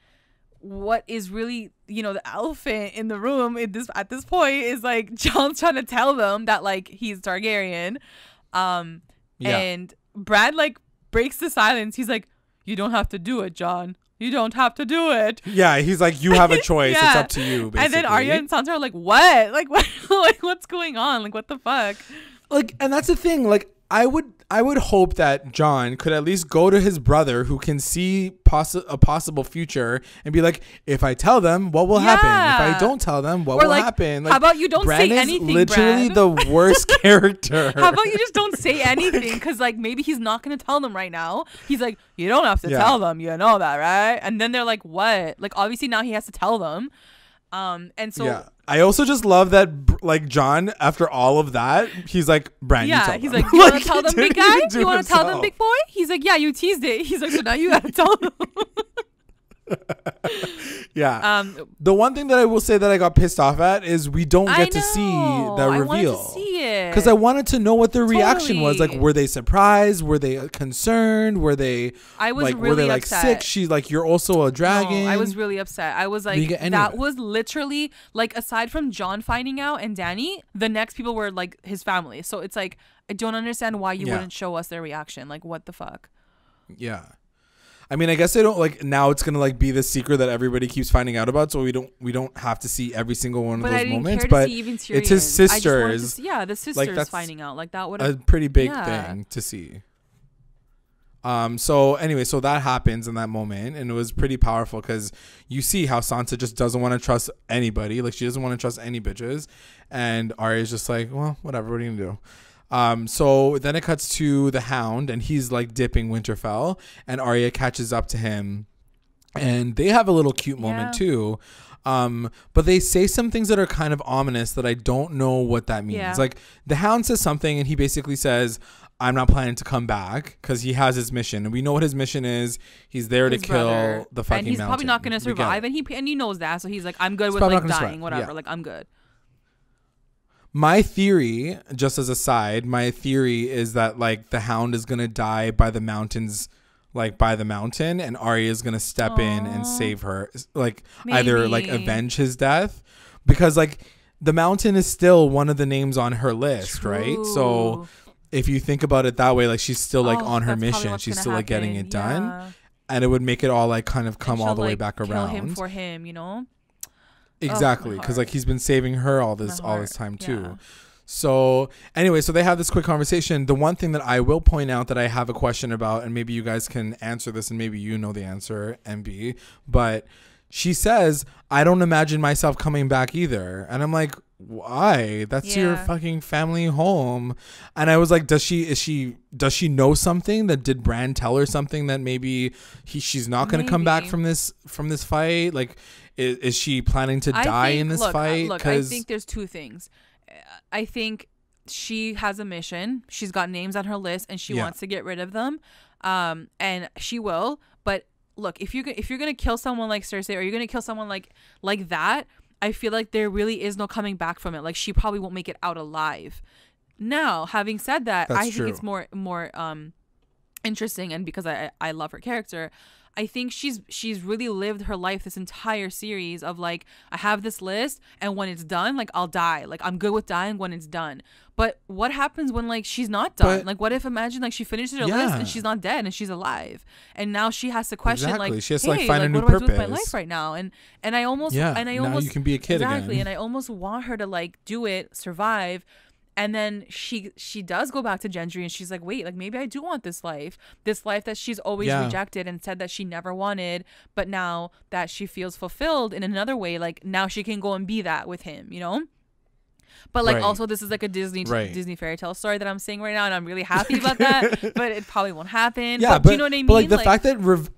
what is really you know the elephant in the room at this at this point is like Jon's trying to tell them that like he's Targaryen, um, Yeah. and Bran like breaks the silence. He's like, "You don't have to do it, Jon. You don't have to do it. Yeah, he's like, you have a choice. It's up to you. Basically. And then Arya and Sansa are like, "What? Like what? like what's going on? Like what the fuck?" like and that's the thing like i would i would hope that jon could at least go to his brother who can see possi- a possible future and be like if i tell them what will happen if i don't tell them what Or will like, happen how about you don't say Bran is anything, literally the worst character How about you just don't say anything? Because like maybe he's not gonna tell them right now. He's like, you don't have to Yeah. tell them. You know that, right? And then they're like, what? Like obviously now he has to tell them. Um, and so yeah i also just love that like jon after all of that he's like you yeah, he's them." like, you want to tell he them, big guy? do You want to tell them, big boy? He's like, yeah, you teased it. He's like, so now you gotta tell them. yeah um, the one thing that i will say that i got pissed off at is we don't get to see that reveal wanted to see it because I wanted to know what their reaction was. Like, were they surprised? Were they concerned? Were they I was like, were they like upset. sick? She's like, you're also a dragon. No, I was really upset. I was like, that of was literally like aside from Jon finding out and Dany, the next people were like his family. So it's like I don't understand why you Yeah. wouldn't show us their reaction. Like what the fuck? yeah. I mean, I guess they don't like now. It's gonna like be the secret that everybody keeps finding out about, so we don't we don't have to see every single one of But those I didn't moments. But it's his I just to sisters, see- yeah, the sisters like, that's finding out. Like that would a pretty big Yeah. thing to see. Um. So anyway, so that happens in that moment, and it was pretty powerful because you see how Sansa just doesn't want to trust anybody. Like she doesn't want to trust any bitches, and Arya's just like, well, whatever. What are you gonna do? Um. So then it cuts to the Hound, and he's like dipping Winterfell, and Arya catches up to him, and they have a little cute moment Yeah. too. Um, but they say some things that are kind of ominous that I don't know what that means. Yeah. Like the Hound says something, and he basically says, "I'm not planning to come back because he has his mission, and we know what his mission is. He's there his to kill brother. the fucking and he's probably not gonna survive, and he and he knows that, so he's like, I'm good He's with like dying, whatever. yeah. Like I'm good. My theory, just as a side, my theory is that like the Hound is gonna die by the mountains, like by the mountain, and Arya is gonna step in and save her, like either like avenge his death, because like the mountain is still one of the names on her list, right? So if you think about it that way, like she's still like Oh, on her mission, she's still like getting happen. it done, and it would make it all like kind of come all the way like, back kill around. him for him, you know. Exactly, because heart. like he's been saving her all this all this time too. yeah. So anyway, so they have this quick conversation. The one thing that I will point out that I have a question about, and maybe you guys can answer this, and maybe you know the answer, MB, but she says, "I don't imagine myself coming back either," and I'm like, "Why? That's your fucking family home." And I was like, "Does she? Is she? Does she know something? That did Bran tell her something that maybe he she's not going to come back from this from this fight? Like, is, is she planning to I die think- in this look, uh, fight? Look, I think there's two things. Uh, I think she has a mission. She's got names on her list, and she Yeah. wants to get rid of them. Um, and she will. But look, if you if you're gonna kill someone like Cersei, or you're gonna kill someone like like that, I feel like there really is no coming back from it. Like she probably won't make it out alive. Now, having said that, That's I think true. it's more more um interesting and because I I love her character, I think she's she's really lived her life this entire series of like I have this list and when it's done like I'll die. Like I'm good with dying when it's done. But what happens when like she's not done? But- like what if imagine like she finishes her list and she's not dead and she's alive and now she has to question Exactly. like She has to, like, hey, find a new what do I do with my life right now? And and I almost Yeah, and I now almost you can be a kid exactly again. and I almost want her to like do it, survive, and then she she does go back to Gendry and she's like, wait, like maybe I do want this life, this life that she's always Yeah. rejected and said that she never wanted, but now that she feels fulfilled in another way, like now she can go and be that with him, you know. But like Right. also this is like a Disney Right. Disney fairy tale story that I'm saying right now, and I'm really happy about that. but it probably won't happen. Yeah, but, but, you know what I mean? but like the fact that rev-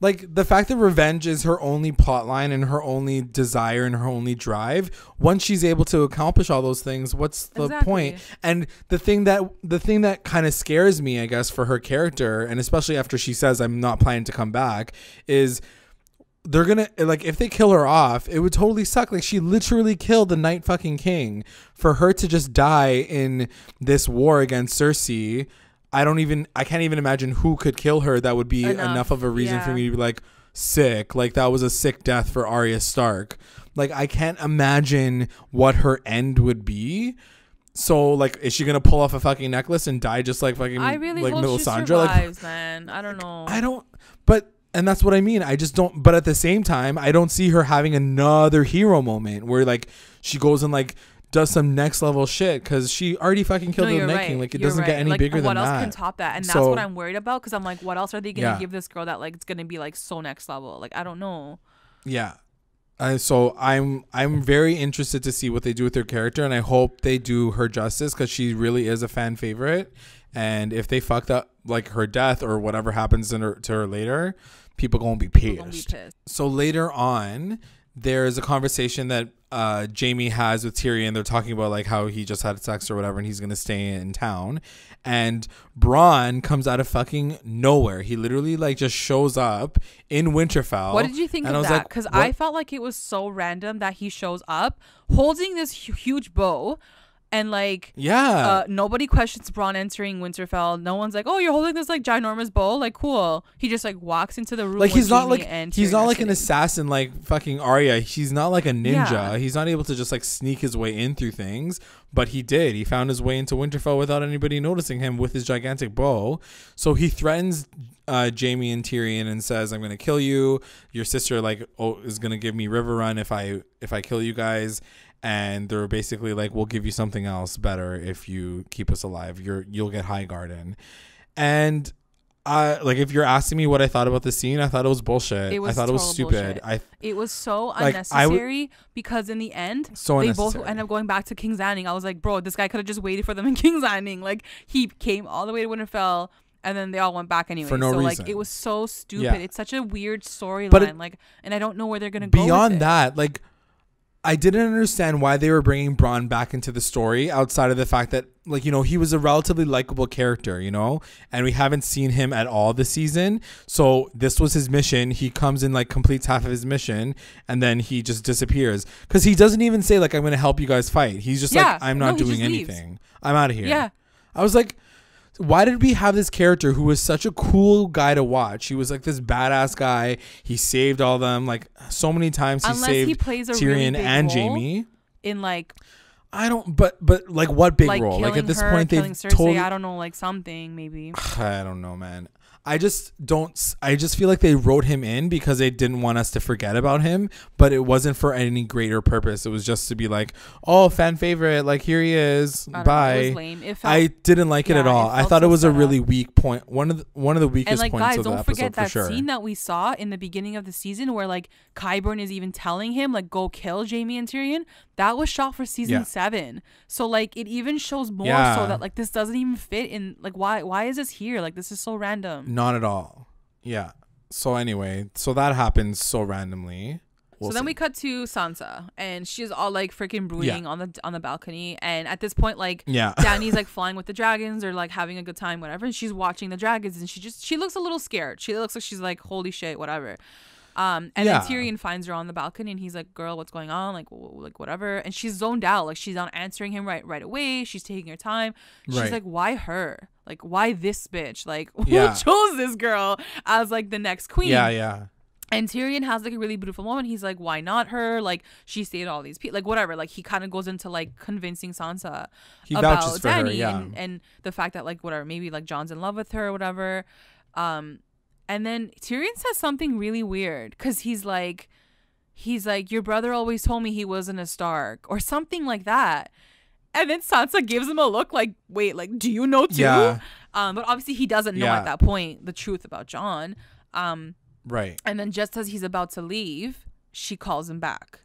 like the fact that revenge is her only plot line and her only desire and her only drive. Once she's able to accomplish all those things, what's the point? Exactly. And the thing that the thing that kind of scares me, I guess, for her character, and especially after she says, "I'm not planning to come back," is they're gonna like if they kill her off, it would totally suck. Like she literally killed the Night fucking King. For her to just die in this war against Cersei, I don't even I can't even imagine who could kill her that would be enough, Enough, of a reason for me to be like sick. Like that was a sick death for Arya Stark. Like I can't imagine what her end would be. So like, is she gonna pull off a fucking necklace and die just like fucking I really like Melisandre? Like man. I don't know. I don't. But and that's what I mean. I just don't. But at the same time, I don't see her having another hero moment where like she goes and like does some next level shit because she already fucking killed No, the Night right. Like it You're doesn't right. get any like, bigger than that. what else that. can top that? And that's So- what I'm worried about because I'm like, what else are they gonna Yeah. give this girl that like it's gonna be like so next level? Like I don't know. Yeah. Uh, so I'm I'm very interested to see what they do with her character, and I hope they do her justice because she really is a fan favorite. And if they fucked up like her death or whatever happens in her, to her later, people gonna be People gonna be pissed. pissed. So later on, there's a conversation that uh, Jaime has with Tyrion. They're talking about like how he just had sex or whatever, and he's gonna stay in town. And Bronn comes out of fucking nowhere. He literally like just shows up in Winterfell. What did you think and I of was that? like, Because what? I felt like it was so random that he shows up holding this huge bow, and like Yeah. uh, nobody questions Bronn entering Winterfell. No one's like, "Oh, you're holding this like ginormous bow." Like, cool. He just like walks into the room. like he's not like he's not like an assassin like fucking Arya. He's not like a ninja. Yeah. He's not able to just like sneak his way in through things, but he did. He found his way into Winterfell without anybody noticing him with his gigantic bow. So he threatens uh, Jaime and Tyrion and says, "I'm going to kill you. Your sister like oh, is going to give me Riverrun if I if I kill you guys." And they're basically like, "We'll give you something else better if you keep us alive. You're you'll get Highgarden." And I like if you're asking me what I thought about the scene, I thought it was bullshit. It I was thought it was stupid. bullshit. I It was so Like, I unnecessary because in the end, so they both end up going back to King's Landing. I was like, bro, this guy could have just waited for them in King's Landing. Like he came all the way to Winterfell. And then they all went back anyway. For no so like reason. it was so stupid. Yeah. It's such a weird storyline. Like, and I don't know where they're gonna go. Beyond that, like I didn't understand why they were bringing Bronn back into the story outside of the fact that like you know he was a relatively likable character, you know, and we haven't seen him at all this season. So this was his mission. He comes in like completes half of his mission and then he just disappears cuz he doesn't even say like I'm going to help you guys fight. He's just Yeah, like I'm not he doing just leaves. anything. I'm out of here. Yeah. I was like, why did we have this character who was such a cool guy to watch? He was like this badass guy. He saved all them like so many times. He Unless saved he plays a Tyrion really big and role Jaime. in like I don't, but but like what big like role? Like at this her, point, they've killing Cersei. totally. I don't know, like something maybe. I don't know, man. I just don't. s- I just feel like they wrote him in because they didn't want us to forget about him, but it wasn't for any greater purpose. It was just to be like, oh, fan favorite, like here he is, I know, bye. It was lame. It felt, I didn't like it at all. it I thought it was a set up. really weak point. One of the, one of the weakest and like points guys, of the don't episode forget for that sure. scene that we saw in the beginning of the season where like Qyburn is even telling him like go kill Jaime and Tyrion. That was shot for season Yeah. seven. So like it even shows more Yeah. so that like this doesn't even fit in. Like why why is this here? Like this is so random. Not at all. Yeah. So anyway, so that happens so randomly. We'll so then we cut to Sansa, and she's all like freaking brooding on the on the balcony. And at this point, like yeah. Dany's like flying with the dragons or like having a good time, whatever. And she's watching the dragons, and she just she looks a little scared. She looks like she's like, holy shit, whatever. Um, and Yeah. then Tyrion finds her on the balcony, and he's like, "Girl, what's going on? Like, like whatever." And she's zoned out, like she's not answering him right right away. She's taking her time. She's Right. like, "Why her? Like, why this bitch? Like, Yeah. who chose this girl as like the next queen?" yeah, yeah. And Tyrion has like a really beautiful moment. He's like, "Why not her? Like she stayed all these people, like whatever." Like he kind of goes into like convincing Sansa He about Dany yeah. and, and the fact that like whatever, maybe like Jon's in love with her or whatever. Um, and then Tyrion says something really weird because he's like, he's like, "Your brother always told me he wasn't a Stark" or something like that. And then Sansa gives him a look like, "Wait, like, do you know too?" Yeah. Um, but obviously he doesn't know Yeah. at that point the truth about Jon. Um. Right. And then just as he's about to leave, she calls him back.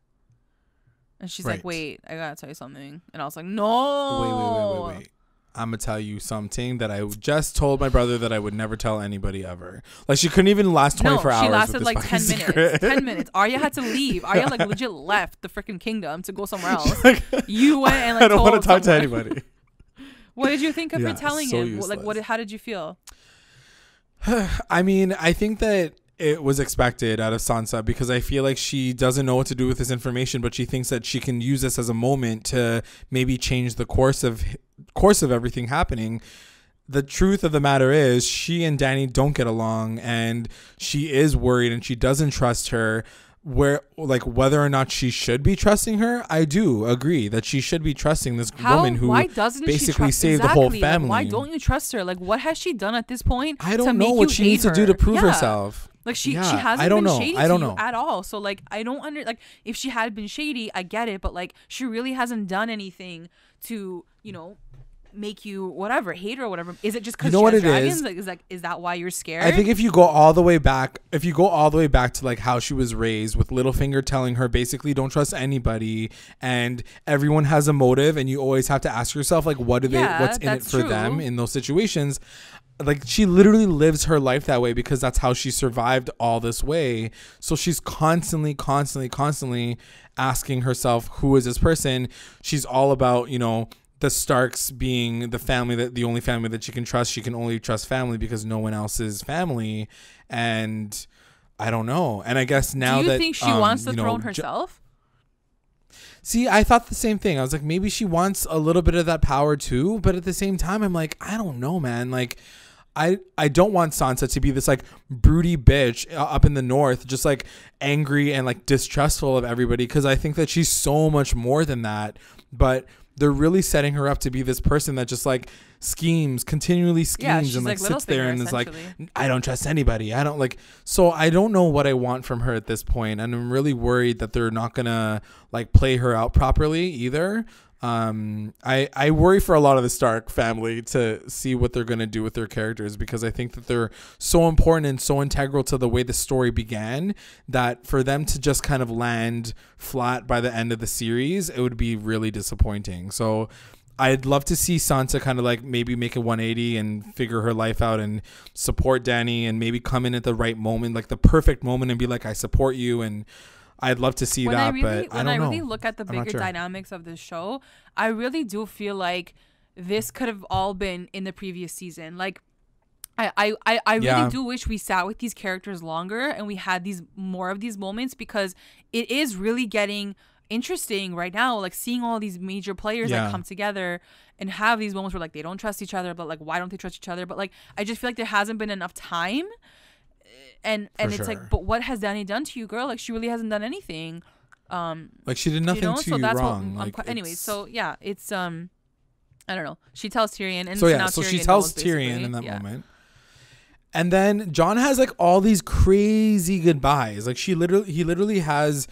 And she's like, "Wait, I gotta tell you something." And I was like, Wait, "No." wait, wait, wait, wait. I'm gonna tell you something that I just told my brother that I would never tell anybody ever. Like she couldn't even last 24 no, hours. she lasted like fucking 10 minutes. 10 minutes. Arya had to leave. Arya like legit left the freaking kingdom to go somewhere else. Like, You went and like I don't want to talk to anybody. What did you think of Yeah, her telling so him? What- Like what how did you feel? I mean, I think that it was expected out of Sansa because I feel like she doesn't know what to do with this information, but she thinks that she can use this as a moment to maybe change the course of course of everything happening. The truth of the matter is, she and Dany don't get along, and she is worried, and she doesn't trust her. Where, like, whether or not she should be trusting her, I do agree that she should be trusting this How woman who why doesn't basically saved the whole exactly, like, why don't you trust her? Like what has she done at this point? I to don't make know what she needs to do her? to prove Yeah. herself. Like she she hasn't I don't been know. shady I to don't you know. at all. So like I don't under like if she had been shady, I get it, but like she really hasn't done anything to you know make you whatever hate her or whatever. Is it just because you know what it dragons? is? Like is like is that why you're scared? I think if you go all the way back, if you go all the way back to like how she was raised, with Littlefinger telling her basically don't trust anybody, and everyone has a motive, and you always have to ask yourself like, what do they, what's in it for them in those situations. Like she literally lives her life that way because that's how she survived all this way. So she's constantly, constantly, constantly asking herself, who is this person? She's all about, you know, the Starks being the family that the only family that she can trust. She can only trust family because no one else is family. And I don't know. And I guess now Do you that think she um, wants the you know, throne herself? See, I thought the same thing. I was like, maybe she wants a little bit of that power too, but at the same time, I'm like, I don't know, man. Like, I I don't want Sansa to be this like broody bitch uh, up in the north, just like angry and like distrustful of everybody, because I think that she's so much more than that. But they're really setting her up to be this person that just like schemes, continually schemes, Yeah, and like, like sits there and is like. I don't trust anybody. I don't like so I don't know what I want from her at this point and I'm really worried that they're not going to like play her out properly either. Um I I worry for a lot of the Stark family to see what they're going to do with their characters because I think that they're so important and so integral to the way the story began that for them to just kind of land flat by the end of the series, it would be really disappointing. So I'd love to see Sansa kind of like maybe make a 180 and figure her life out and support Dany and maybe come in at the right moment, like the perfect moment, and be like, "I support you." And I'd love to see when that, I really, but I when I, know. really look at the bigger sure. dynamics of this show, I really do feel like this could have all been in the previous season. Like, I, I, I, I really Yeah. do wish we sat with these characters longer and we had these more of these moments because it is really getting interesting right now. Like seeing all these major players Yeah. that come together and have these moments where like they don't trust each other, but like why don't they trust each other? But like I just feel like there hasn't been enough time. And and For it's sure. like, but what has Dany done to you, girl? Like she really hasn't done anything. Um, like she did nothing you know, to so you that's wrong. what like, Quite, anyways, so yeah, it's um, I don't know. She tells Tyrion, and so yeah, so she tells knows, Tyrion in that Yeah. moment. And then Jon has like all these crazy goodbyes. Like she literally he literally has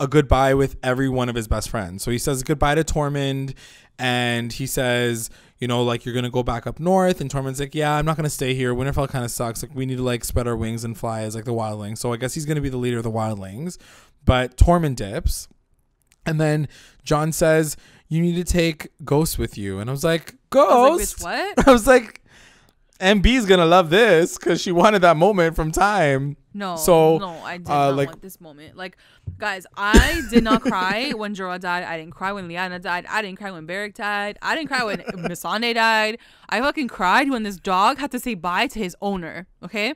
a goodbye with every one of his best friends. So he says goodbye to Tormund and he says, you know, like you're gonna go back up north and Tormund's like, Yeah, I'm not gonna stay here. Winterfell kinda sucks. Like we need to like spread our wings and fly as like the wildlings. So I guess he's gonna be the leader of the wildlings. But Tormund dips. And then Jon says, You need to take Ghost with you. And I was like, I was Ghost? like, what? I was like, MB's gonna love this because she wanted that moment from time. No, So, no, I did uh, not like- want this moment. Like, guys, I did not cry when Jorah died. I didn't cry when Lyanna died. I didn't cry when Beric died. I didn't cry when Missandei died. I fucking cried when this dog had to say bye to his owner. Okay.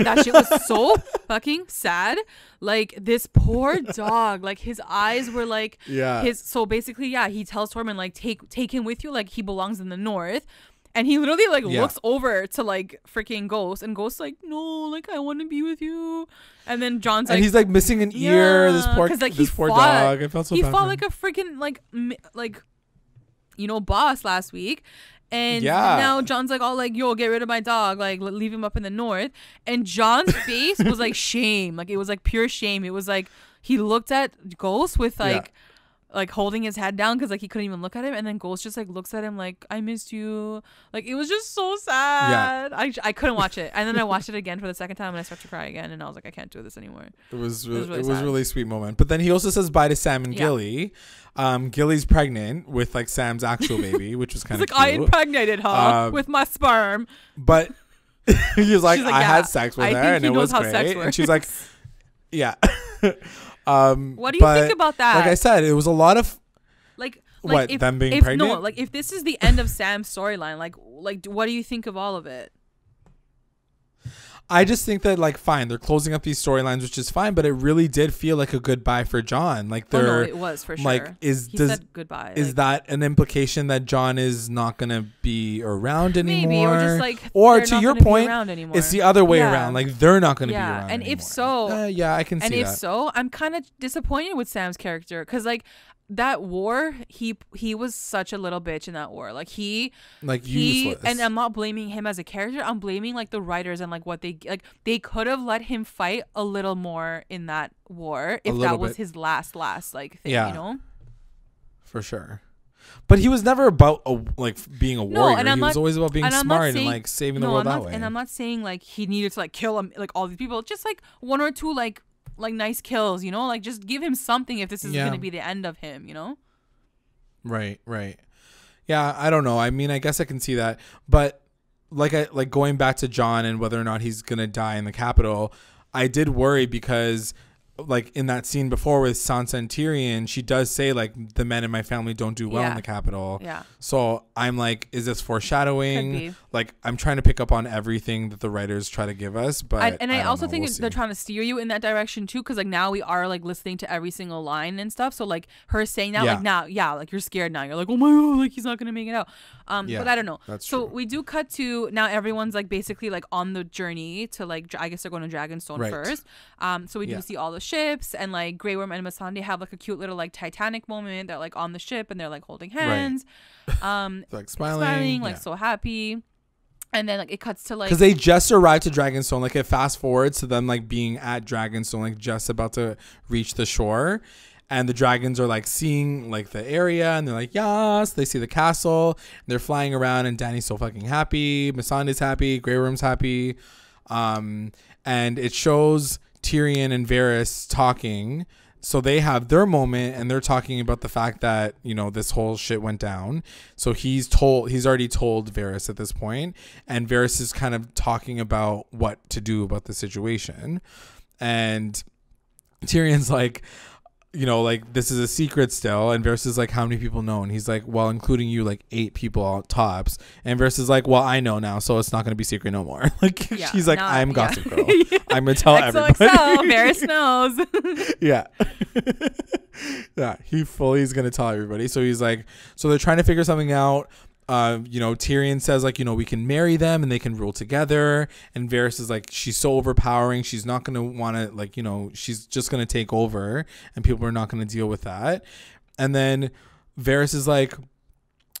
that shit was so fucking sad. Like this poor dog, like his eyes were like Yeah. his so basically, yeah, he tells Tormund like take take him with you, like he belongs in the north. And he literally like Yeah. looks over to like freaking Ghost, and Ghost's like, no, like I want to be with you. And then Jon's and like, he's like missing an ear. This Yeah, poor, 'cause, like, this poor fought- dog. I felt so he fought like a freaking like like, you know, boss last week. And Yeah. now Jon's like, all like, yo, get rid of my dog, like, leave him up in the north. And Jon's face was like shame, like it was like pure shame. It was like he looked at Ghost with Yeah. Like, holding his head down because like he couldn't even look at him, and then Ghost just like looks at him like, I missed you. Like it was just so sad. yeah. I I couldn't watch it, and then I watched it again for the second time, and I started to cry again, and I was like, I can't do this anymore. It was really, was it was, really sweet moment. But then he also says bye to Sam and Yeah. Gilly. Um, Gilly's pregnant with like Sam's actual baby, which was kind of like I cute. impregnated her Um, with my sperm. but he was like, like, I "Yeah, had sex with I her and it was great. And she's like, yeah. um, What do you think about that? Like I said, it was a lot of like, what, like if, them being if, pregnant? No, like if this is the end of Sam's storyline, like, like what do you think of all of it? I just think that like fine, they're closing up these storylines, which is fine, but it really did feel like a goodbye for Jon. Like Oh no, it was for sure. like is he does goodbye. is like, that an implication that Jon is not gonna be around anymore? maybe or just like Or to not your point, around anymore. it's the other way Yeah. around. Like they're not gonna Yeah, be around. and if so- Uh, yeah, I can see and if that. so, I'm kind of disappointed with Sam's character because like that war, he he was such a little bitch in that war. Like he like he useless. and I'm not blaming him as a character. I'm blaming like the writers and like what they like. They could have let him fight a little more in that war if that was bit. his last last like thing. Yeah. You know. for sure. But he was never about a, like being a No, warrior. and I'm he was always about being and I'm not smart and saying- like saving the no, world I'm that not, way. and I'm not saying like he needed to like kill him like all these people. Just like one or two like like nice kills. You know, like just give him something if this is Yeah. gonna be the end of him. You know. Right, right. Yeah, I don't know. I mean, I guess I can see that, but like I like going back to Jon and whether or not he's gonna die in the capital, I did worry because like in that scene before with Sansa and Tyrion, she does say like the men in my family don't do well in the capital. Yeah. So I'm like, is this foreshadowing? Like I'm trying to pick up on everything that the writers try to give us, but I, and I, don't also know. think We'll they're see. trying to steer you in that direction too, because like now we are like listening to every single line and stuff. So like her saying that, Yeah. like now, yeah, like you're scared now. You're like, oh my god, like he's not gonna make it out. Um, Yeah, but I don't know. that's so true. we do cut to now. Everyone's like basically like on the journey to like I guess they're going to Dragonstone Right. first. Um, so we do Yeah. see all the ships and like Grey Worm and Missandei have like a cute little like Titanic moment. They're like on the ship and they're like holding hands, um, like smiling, smiling, like yeah. so happy. And then like it cuts to like because they just arrived to Dragonstone. Like it fast forwards to them like being at Dragonstone, like just about to reach the shore, and the dragons are like seeing like the area, and they're like yes. They see the castle, and they're flying around, and Dany's so fucking happy. Missandei's happy. Grey Worm's happy, um, and it shows Tyrion and Varys talking. So they have their moment and they're talking about the fact that, you know, this whole shit went down. So he's told he's already told Varys at this point, and Varys is kind of talking about what to do about the situation. And Tyrion's like, you know, like this is a secret still, and Varys like, how many people know? And he's like, well, including you, like eight people all tops. And Varys like, well, I know now, so it's not gonna be secret no more. like Yeah, she's like, now- I'm yeah. Gossip Girl. I'm gonna tell everybody. Varys knows. yeah. yeah, he fully is going to tell everybody. So he's like, so they're trying to figure something out. Uh, you know, Tyrion says like, you know, we can marry them and they can rule together. And Varys is like, she's so overpowering. She's not going to want to like, you know, she's just going to take over and people are not going to deal with that. And then Varys is like,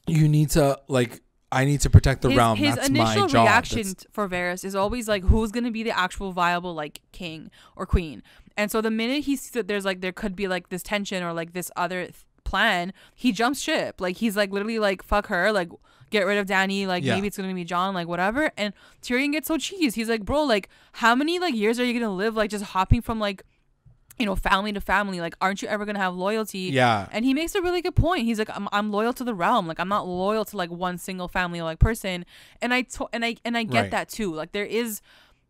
you need to like, I need to protect the his, realm. his That's initial my job. reaction That's- for Varys is always like, who's gonna be the actual viable like king or queen? And so the minute he sees that there's like there could be like this tension or like this other th- plan, he jumps ship. Like he's like literally like fuck her, like get rid of Dany. Like Yeah. maybe it's gonna be Jon, like whatever. And Tyrion gets so cheese. He's like, bro, like how many like years are you gonna live like just hopping from like you know family to family? Like aren't you ever gonna have loyalty? yeah. And he makes a really good point. He's like, I'm, I'm loyal to the realm. Like I'm not loyal to like one single family like person. And I to- and I and I get Right. that too. Like there is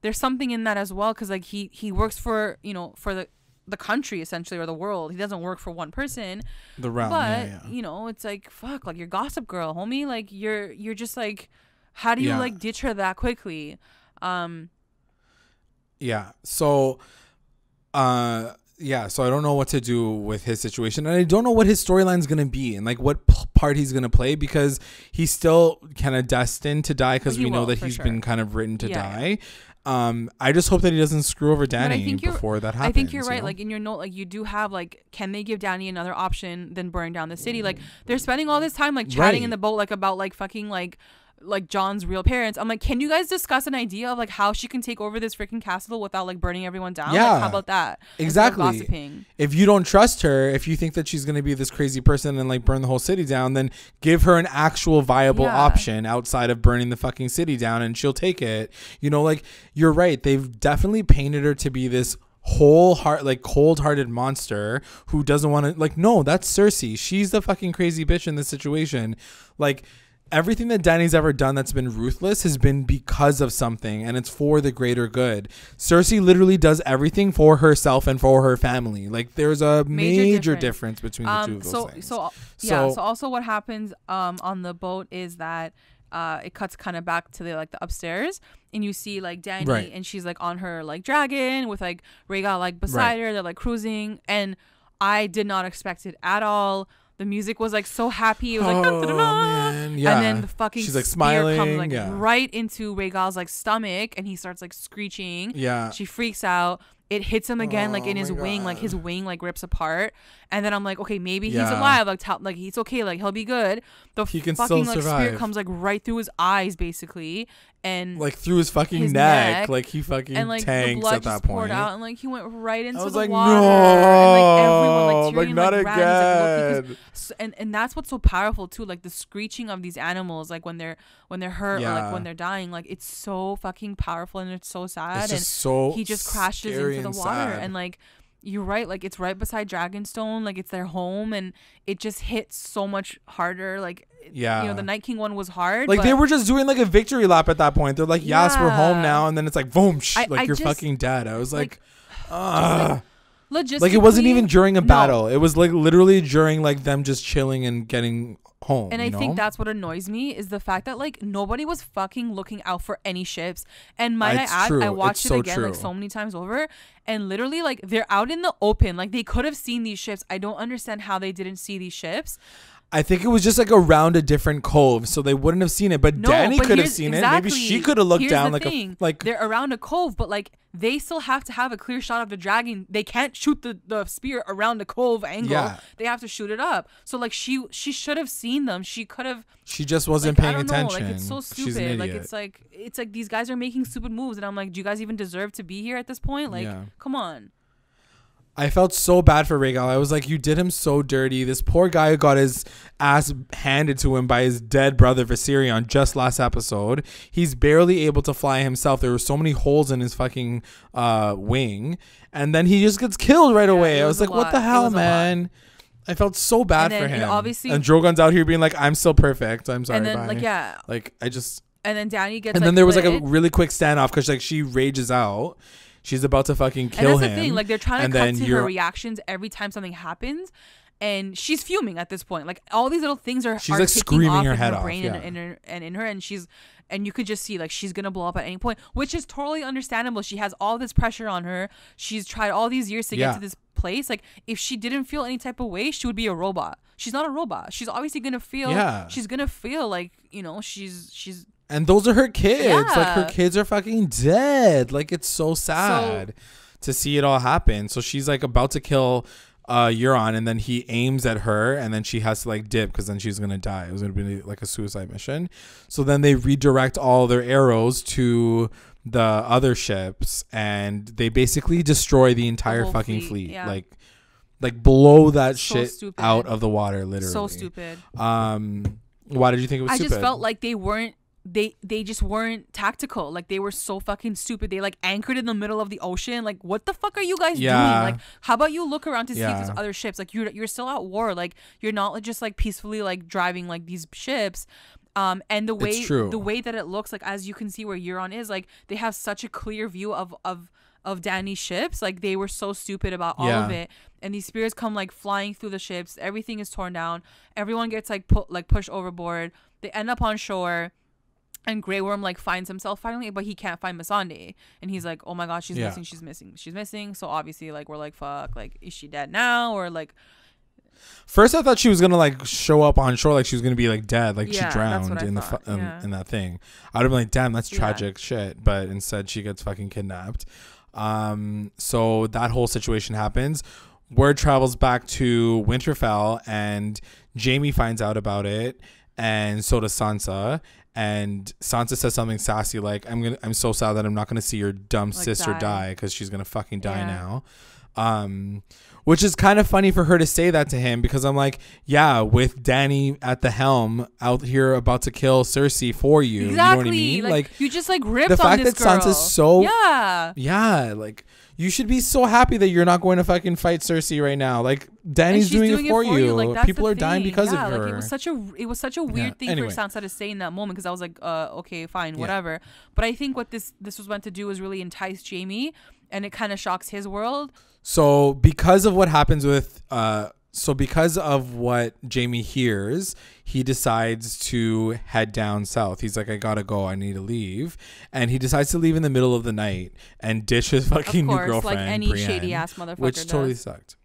there's something in that as well because like he he works for you know for the the country essentially or the world. He doesn't work for one person. The realm. but yeah, yeah. you know, it's like fuck. Like you're gossip girl, homie. Like you're you're just like, how do you Yeah. like ditch her that quickly? Um. Yeah. So, uh, yeah. So I don't know what to do with his situation, and I don't know what his storyline's gonna be, and like what p- part he's gonna play because he's still kind of destined to die because we know will, that for he's sure. been kind of written to Yeah, die. Um, I just hope that he doesn't screw over Dany before that happens. I think you're you right. know? Like in your note, like you do have like, can they give Dany another option than burn down the city? Like they're spending all this time like chatting in the boat, like about like fucking like like Jon's real parents. I'm like, can you guys discuss an idea of like how she can take over this freaking castle without like burning everyone down? Like, Yeah. how about that? Exactly. Gossiping. if you don't trust her, if you think that she's going to be this crazy person and like burn the whole city down, then give her an actual viable Yeah. option outside of burning the fucking city down and she'll take it. You know, like you're right. They've definitely painted her to be this whole heart like cold-hearted monster who doesn't want to like no that's cersei she's the fucking crazy bitch in this situation like everything that Dany's ever done that's been ruthless has been because of something and it's for the greater good. Cersei literally does everything for herself and for her family. Like there's a Major major, difference. difference. between the two Um. of those So things. so yeah. So- So also what happens um on the boat is that. Uh, it cuts kind of back to the like the upstairs, and you see like Dany, Right. and she's like on her like dragon with like Rhaegal like beside her. They're like cruising, and I did not expect it at all. The music was like so happy. It was like Oh, man. Yeah. and then the fucking She's, like, spear comes like yeah. right into Rhaegal's like stomach, and he starts like screeching. yeah. She freaks out. It hits him again, like Oh in his my wing, like his wing like rips apart, And then I'm like, okay, maybe he's alive. Like, tell, like he's okay. Like he'll be good. The He can fucking like survive. spirit comes like right through his eyes, basically, and like through his fucking His neck, neck, like he fucking and like the tanks blood at that poured point. out, and like he went right into I was the like, water, no, and like everyone like like not like like, because again. And and that's what's so powerful too like the screeching of these animals like when they're when they're hurt or like when they're dying like it's so fucking powerful and it's so sad It's and so he just crashes into the water sad. and like you're right like it's right beside dragonstone like it's their home and it just hits so much harder like yeah you know the night king one was hard like they were just doing like a victory lap at that point. They're like, "Yes, we're home now," and then it's like, "Boom!" Sh- I- like I you're just- fucking dead. I was like, like, "Ugh." Logistically like it wasn't even during a no. battle. It was like literally during like them just chilling and getting home. And I you think that's what annoys me is the fact that like nobody was fucking looking out for any ships. And might It's I add, true. I It's watched it so again like so many times over, and literally like they're out in the open. Like they could have seen these ships. I don't understand how they didn't see these ships. I think it was just like around a different cove, so they wouldn't have seen it. But No, Dany but could have seen it. Maybe she could have looked down like thing. a like. they're around a cove, but like they still have to have a clear shot of the dragon. They can't shoot the, the spear around the cove angle. Yeah. They have to shoot it up. So like she she should have seen them. She could have She just wasn't like, paying attention. Like it's so stupid. Like it's like it's like these guys are making stupid moves, and I'm like, do you guys even deserve to be here at this point? Like, Yeah. come on. I felt so bad for Rhaegal. I was like, you did him so dirty. This poor guy who got his ass handed to him by his dead brother Viserion just last episode. He's barely able to fly himself. There were so many holes in his fucking uh, wing, and then he just gets killed right Yeah, away. I was like, what the hell, lot. man? I felt so bad And for him. know, obviously- and Drogon's out here being like, I'm still perfect. I'm sorry. and then bye. like yeah, Like I just and then Dany gets. and like, then there was like a really quick standoff because like she rages out. She's about to fucking kill and that's him. the thing. Like they're trying to cut to her reactions every time something happens. And she's fuming at this point. Like all these little things are She's, are like, screaming off her in head her off, brain yeah. and, in her, and in her, and she's and you could just see like she's gonna blow up at any point, which is totally understandable. She has all this pressure on her. She's tried all these years to Yeah. get to this place. Like if she didn't feel any type of way, she would be a robot. She's not a robot. She's obviously gonna feel. Yeah. She's gonna feel like you know she's she's And those are her kids. Like her kids are fucking dead. Like it's so sad to see it all happen. So she's like about to kill uh Euron and then he aims at her and then she has to like dip because then she's gonna die. It was gonna be like a suicide mission. So then they redirect all their arrows to the other ships and they basically destroy the entire whole fucking fleet, fleet. yeah. Like like blow that So shit stupid. out of the water literally. so stupid. Um why did you think it was I stupid? just felt like they weren't they they just weren't tactical. Like they were so fucking stupid. They like anchored in the middle of the ocean. Like what the fuck are you guys Yeah. doing? Like how about you look around to see if Yeah. there's other ships? Like you're you're still at war. Like you're not just like peacefully like driving like these ships. Um, and the way the way that it looks like as you can see where Euron is, like they have such a clear view of of of Dany's ships. Like they were so stupid about all of it. And these spears come like flying through the ships. Everything is torn down. Everyone gets like put like pushed overboard. They end up on shore. And Grey Worm like finds himself finally, but he can't find Missandei. And he's like, "Oh my god, she's Yeah. missing, she's missing, she's missing." So obviously, like we're like, "Fuck, like is she dead now?" Or like, First, I thought she was gonna like show up on shore, like she was gonna be like dead, like Yeah, she drowned in the thought, fu- in, yeah. in that thing. I'd have been like, damn, that's tragic shit. But instead, she gets fucking kidnapped. Um, so that whole situation happens. Word travels back to Winterfell, and Jaime finds out about it, and so does Sansa. And Sansa says something sassy like, "I'm gonna, I'm so sad that I'm not gonna see your dumb Like, sister die. because she's gonna fucking die Yeah. now." Um, which is kind of funny for her to say that to him because I'm like, yeah, with Dany at the helm out here about to kill Cersei for you, exactly, you know what I mean? like, Like, you just like ripped the fact that Sansa's so- yeah, yeah, like you should be so happy that you're not going to fucking fight Cersei right now. Like Dany's she's doing, it for you. Like, People are dying because yeah, of her. Like, it was such a it was such a weird thing anyway. for Sansa to say in that moment because I was like, uh, okay, fine, Yeah. whatever. But I think what this this was meant to do was really entice Jaime, and it kind of shocks his world. So because of what happens with uh so because of what Jaime hears, he decides to head down south. He's like, I gotta go, I need to leave. And he decides to leave in the middle of the night and ditch his fucking of new girlfriend. like any Brienne, shady ass motherfucker Which does. totally sucked.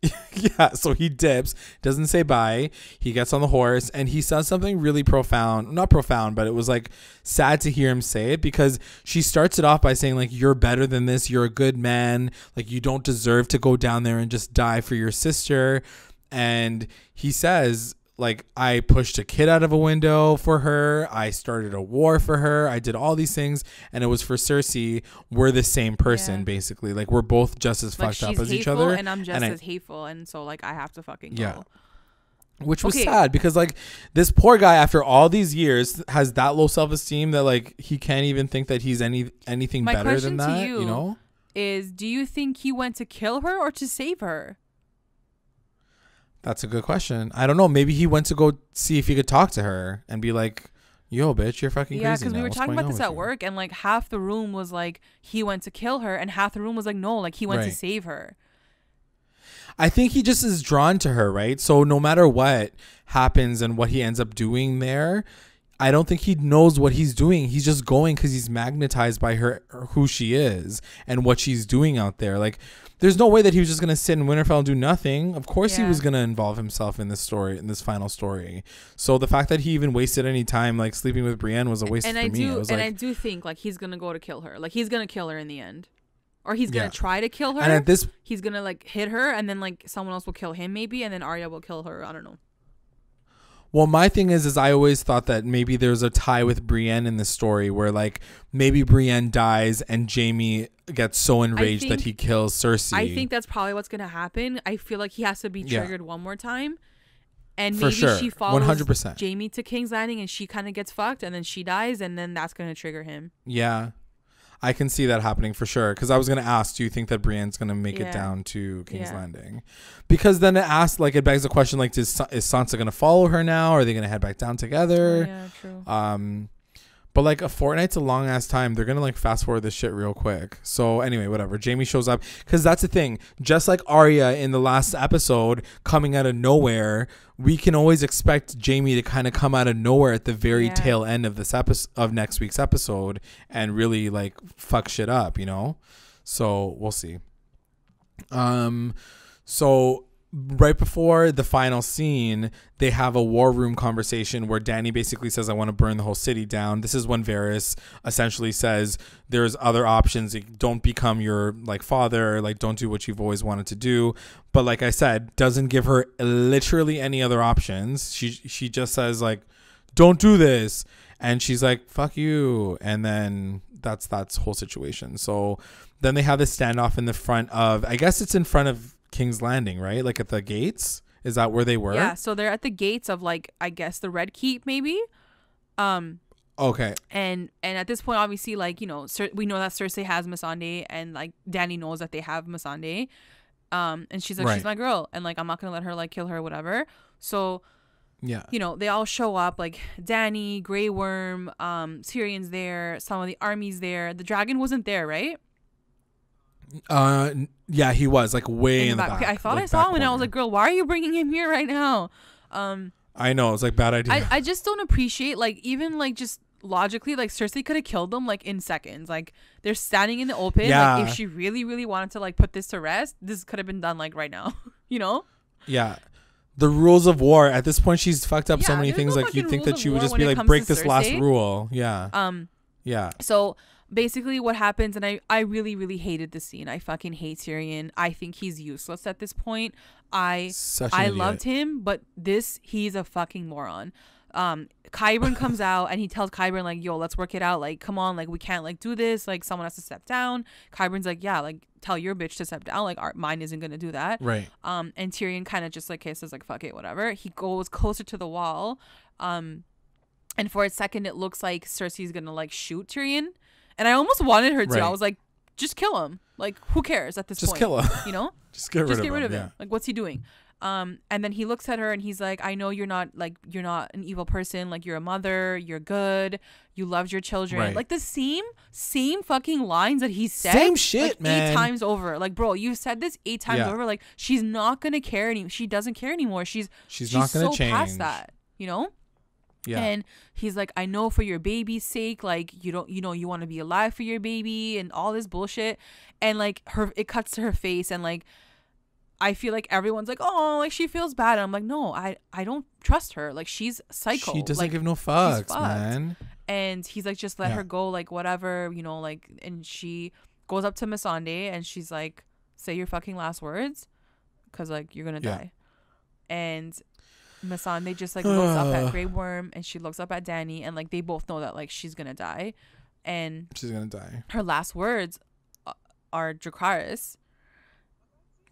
yeah, so he dips, doesn't say bye. He gets on the horse and he says something really profound. Not profound, but it was like sad to hear him say it because she starts it off by saying like you're better than this, you're a good man, like you don't deserve to go down there and just die for your sister. And he says like I pushed a kid out of a window for her. I started a war for her. I did all these things, and it was for Cersei. We're the same person, Yeah. basically. Like we're both just as Like fucked up as each other. and I'm just I- as hateful, and so like I have to fucking Yeah. go. which was Okay. sad because like this poor guy, after all these years, has that low self esteem that like he can't even think that he's any anything My better than that. you- you know. Is do you think he went to kill her or to save her? That's a good question. I don't know. Maybe he went to go see if he could talk to her and be like, "Yo, bitch, you're fucking Yeah, crazy." because we were What's talking about this at you?" work, and like half the room was like he went to kill her, and half the room was like no, like he went to save her. I think he just is drawn to her, right? So no matter what happens and what he ends up doing there, I don't think he knows what he's doing. He's just going because he's magnetized by her, who she is, and what she's doing out there. Like, there's no way that he was just gonna sit in Winterfell and do nothing. Of course, he was gonna involve himself in this story, in this final story. So the fact that he even wasted any time like sleeping with Brienne was a waste and for I me. do, was and like, I do think like he's gonna go to kill her. Like he's gonna kill her in the end, or he's gonna Yeah. try to kill her. and at this he's gonna like hit her, and then like someone else will kill him maybe, and then Arya will kill her. I don't know. Well, my thing is, is I always thought that maybe there's a tie with Brienne in this story where like maybe Brienne dies and Jaime gets so enraged that he kills Cersei. I think that's probably what's gonna happen. I feel like he has to be Yeah. triggered one more time, and maybe sure. she follows 100%. Jaime to King's Landing, and she kind of gets fucked, and then she dies, and then that's gonna trigger him. yeah, I can see that happening for sure. Because I was gonna ask, do you think that Brienne's gonna make Yeah. it down to King's Yeah. Landing? Because then it asks, like, it begs the question, like, does, is Sansa gonna follow her now? Are they gonna head back down together? yeah, true. Um, but like a fortnight's a long ass time. They're gonna like fast forward this shit real quick. So anyway, whatever. Jaime shows up because that's the thing. Just like Arya in the last episode, coming out of nowhere, we can always expect Jaime to kind of come out of nowhere at the very Yeah. tail end of this episode of next week's episode and really like fuck shit up. You know. So we'll see. Um, so right before the final scene, they have a war room conversation where Dany basically says, "I want to burn the whole city down." This is when Varys essentially says, "There's other options. Don't become your like father. Like, don't do what you've always wanted to do." But like I said, doesn't give her literally any other options. She she just says like, "Don't do this," and she's like, "Fuck you," and then that's that's whole situation. So then they have this standoff in the front of I guess it's in front of King's Landing, right? Like at the gates. Is that where they were? Yeah, so they're at the gates of like I guess the Red Keep maybe. Um Okay. and and at this point obviously like you know Cer- we know that Cersei has Missandei and like Dany knows that they have Missandei. Um and she's like Right. she's my girl and like I'm not going to let her like kill her whatever. So, Yeah. you know, they all show up like Dany, Grey Worm, um Tyrion's there, some of the armies there. The dragon wasn't there, right? Uh, yeah, he was like way in, the back. Okay, I thought like, I saw back him and I was like, "Girl, why are you bringing him here right now?" Um I know it's like bad idea. I, I just don't appreciate like even like just logically like Cersei could have killed them like in seconds. Like they're standing in the open. Yeah. Like if she really really wanted to like put this to rest, this could have been done like right now. you know? yeah. The rules of war. At this point, she's fucked up so many things. no Like you'd think that she would just be like, break this last rule. Yeah. Um Yeah. so basically what happens and I I really really hated the scene. I fucking hate Tyrion. I think he's useless at this point. I I idiot. loved him, but this he's a fucking moron. Um Qyburn comes out and he tells Qyburn like, "Yo, let's work it out. Like, come on, like we can't like do this. Like someone has to step down." Qyburn's like, "Yeah, like tell your bitch to step down. Like our mine isn't going to do that." Right. Um and Tyrion kind of just like says like, "Fuck it, whatever." He goes closer to the wall. Um and for a second it looks like Cersei's going to like shoot Tyrion. And I almost wanted her to. I was like, "Just kill him. Like who cares at this Just point?" kill him. You know? just get rid just of get rid him. of yeah. him. Like, what's he doing? Um, and then he looks at her and he's like, I know you're not like you're not an evil person. Like you're a mother. You're good. You loved your children. Right. Like the same same fucking lines that he said. Same shit, like, man. Eight times over. Like, bro, you said this eight times Yeah. over. Like, she's not gonna care any. She doesn't care anymore. She's She's not gonna so change. past that. You know. Yeah. And he's like, I know for your baby's sake, like you don't, you know, you want to be alive for your baby and all this bullshit. And like her, it cuts to her face and like, I feel like everyone's like, oh, like she feels bad. And I'm like, no, I I don't trust her. Like she's psycho. She doesn't like, give no fucks, man. and he's like, just let Yeah. her go, like whatever, you know, like. And she goes up to Missandei and she's like, say your fucking last words, cause like you're gonna Yeah. die. And Missandei just like looks up at Grey Worm and she looks up at Dany and like they both know that like she's gonna die, and She's gonna die. her last words uh, are Dracarys.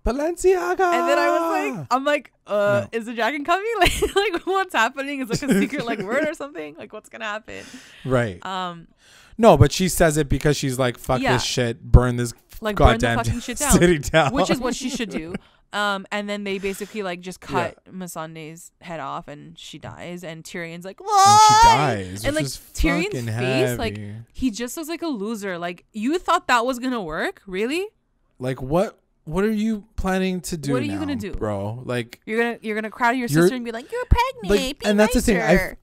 Balenciaga. And then I was like, I'm like, uh, No. is the dragon coming? Like, like what's happening? Is like a secret like word or something? Like what's gonna happen? right. Um, No, but she says it because she's like, fuck Yeah. this shit, burn this like burn the fucking shit down, city down. which is what she should do. Um, and then they basically like just cut Missandei's head off, and she dies. And Tyrion's like, and why? she dies. And like Tyrion's face, like he just looks like a loser. Like you thought that was gonna work, really? like what? What are you planning to do? What are you gonna do? bro? Like, You're gonna you're gonna cry to your sister and be like, you're pregnant. Like, be and that's the thing, I- nicer."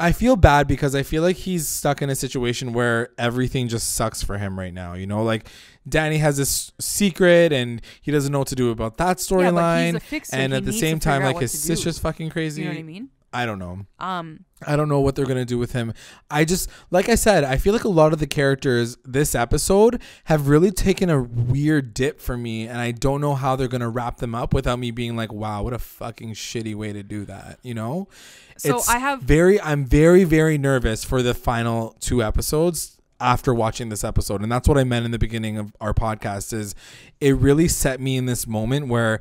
I feel bad because I feel like he's stuck in a situation where everything just sucks for him right now. You know, like Dany has this secret and he doesn't know what to do about that yeah, storyline. fixer. and He at the same time, like his do. sister's fucking crazy. You know what I mean? I don't know. Um, I don't know what they're gonna do with him. I just, like I said, I feel like a lot of the characters this episode have really taken a weird dip for me, and I don't know how they're gonna wrap them up without me being like, "Wow, what a fucking shitty way to do that," you know? So I have- very, I'm very, very nervous for the final two episodes after watching this episode, and that's what I meant in the beginning of our podcast. Is it really set me in this moment where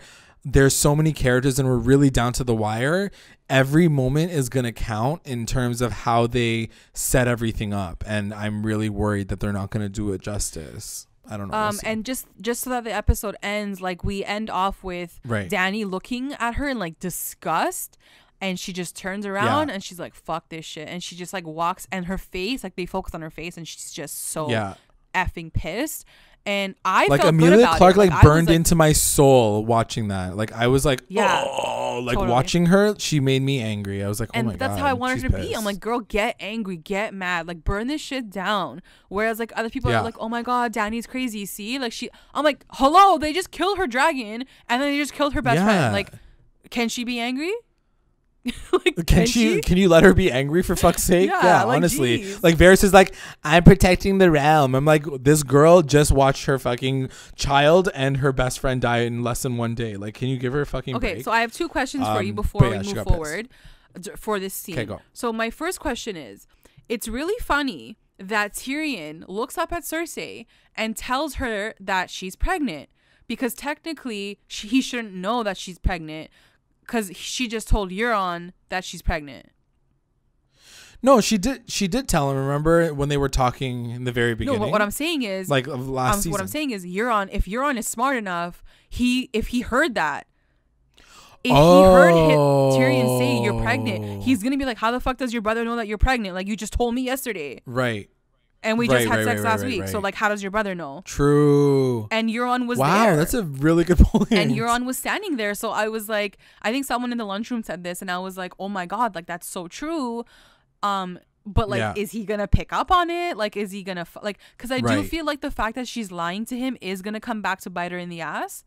there's so many characters and we're really down to the wire every moment is going to count in terms of how they set everything up and i'm really worried that they're not going to do it justice i don't know We'll um, and just just so that the episode ends, like we end off with Right. Dany looking at her in like disgust. And she just turns around Yeah. and she's like, fuck this shit. And she just like walks and her face, like they focus on her face and she's just so yeah effing pissed. And I like felt good Emilia Clarke it. like, burned like, into my soul watching that like i was like Yeah, oh like totally. watching her she made me angry i was like oh and my that's god how I wanted her to be. I'm like, girl, get angry, get mad, like burn this shit down. Whereas like other people Yeah. are like, oh my god, Dany's crazy. See, like she, I'm like, hello, they just killed her dragon, and then they just killed her best Yeah. friend. Like, can she be angry? like, can, she, can you let her be angry for fuck's sake? Yeah, Yeah, like, honestly. geez. Like Varys is like, I'm protecting the realm. I'm like, this girl just watched her fucking child and her best friend die in less than one day. Like, can you give her a fucking Okay, break? so I have two questions for you Um, before but we move got pissed. forward for this scene. 'Kay, go. So my first question is, it's really funny that Tyrion looks up at Cersei and tells her that she's pregnant because technically she, he shouldn't know that she's pregnant because she just told Euron that she's pregnant. no, she did. She did tell him. Remember when they were talking in the very beginning? No, but what I'm saying is, like last um, season. what I'm saying is, Euron, if Euron is smart enough, he if he heard that. If he heard hi- Tyrion say you're pregnant, Oh. he's gonna be like, "How the fuck does your brother know that you're pregnant? Like you just told me yesterday, right. And we Right, just had right, sex right, last week. So like, how does your brother know?" True. And Euron was wow, there. that's a really good point. and Euron was standing there. So I was like, I think someone in the lunchroom said this, and I was like, oh my god, like that's so true. Um, but like, Yeah. is he gonna pick up on it? Like, is he gonna f- like? Because I do feel like the fact that she's lying to him is gonna come back to bite her in the ass.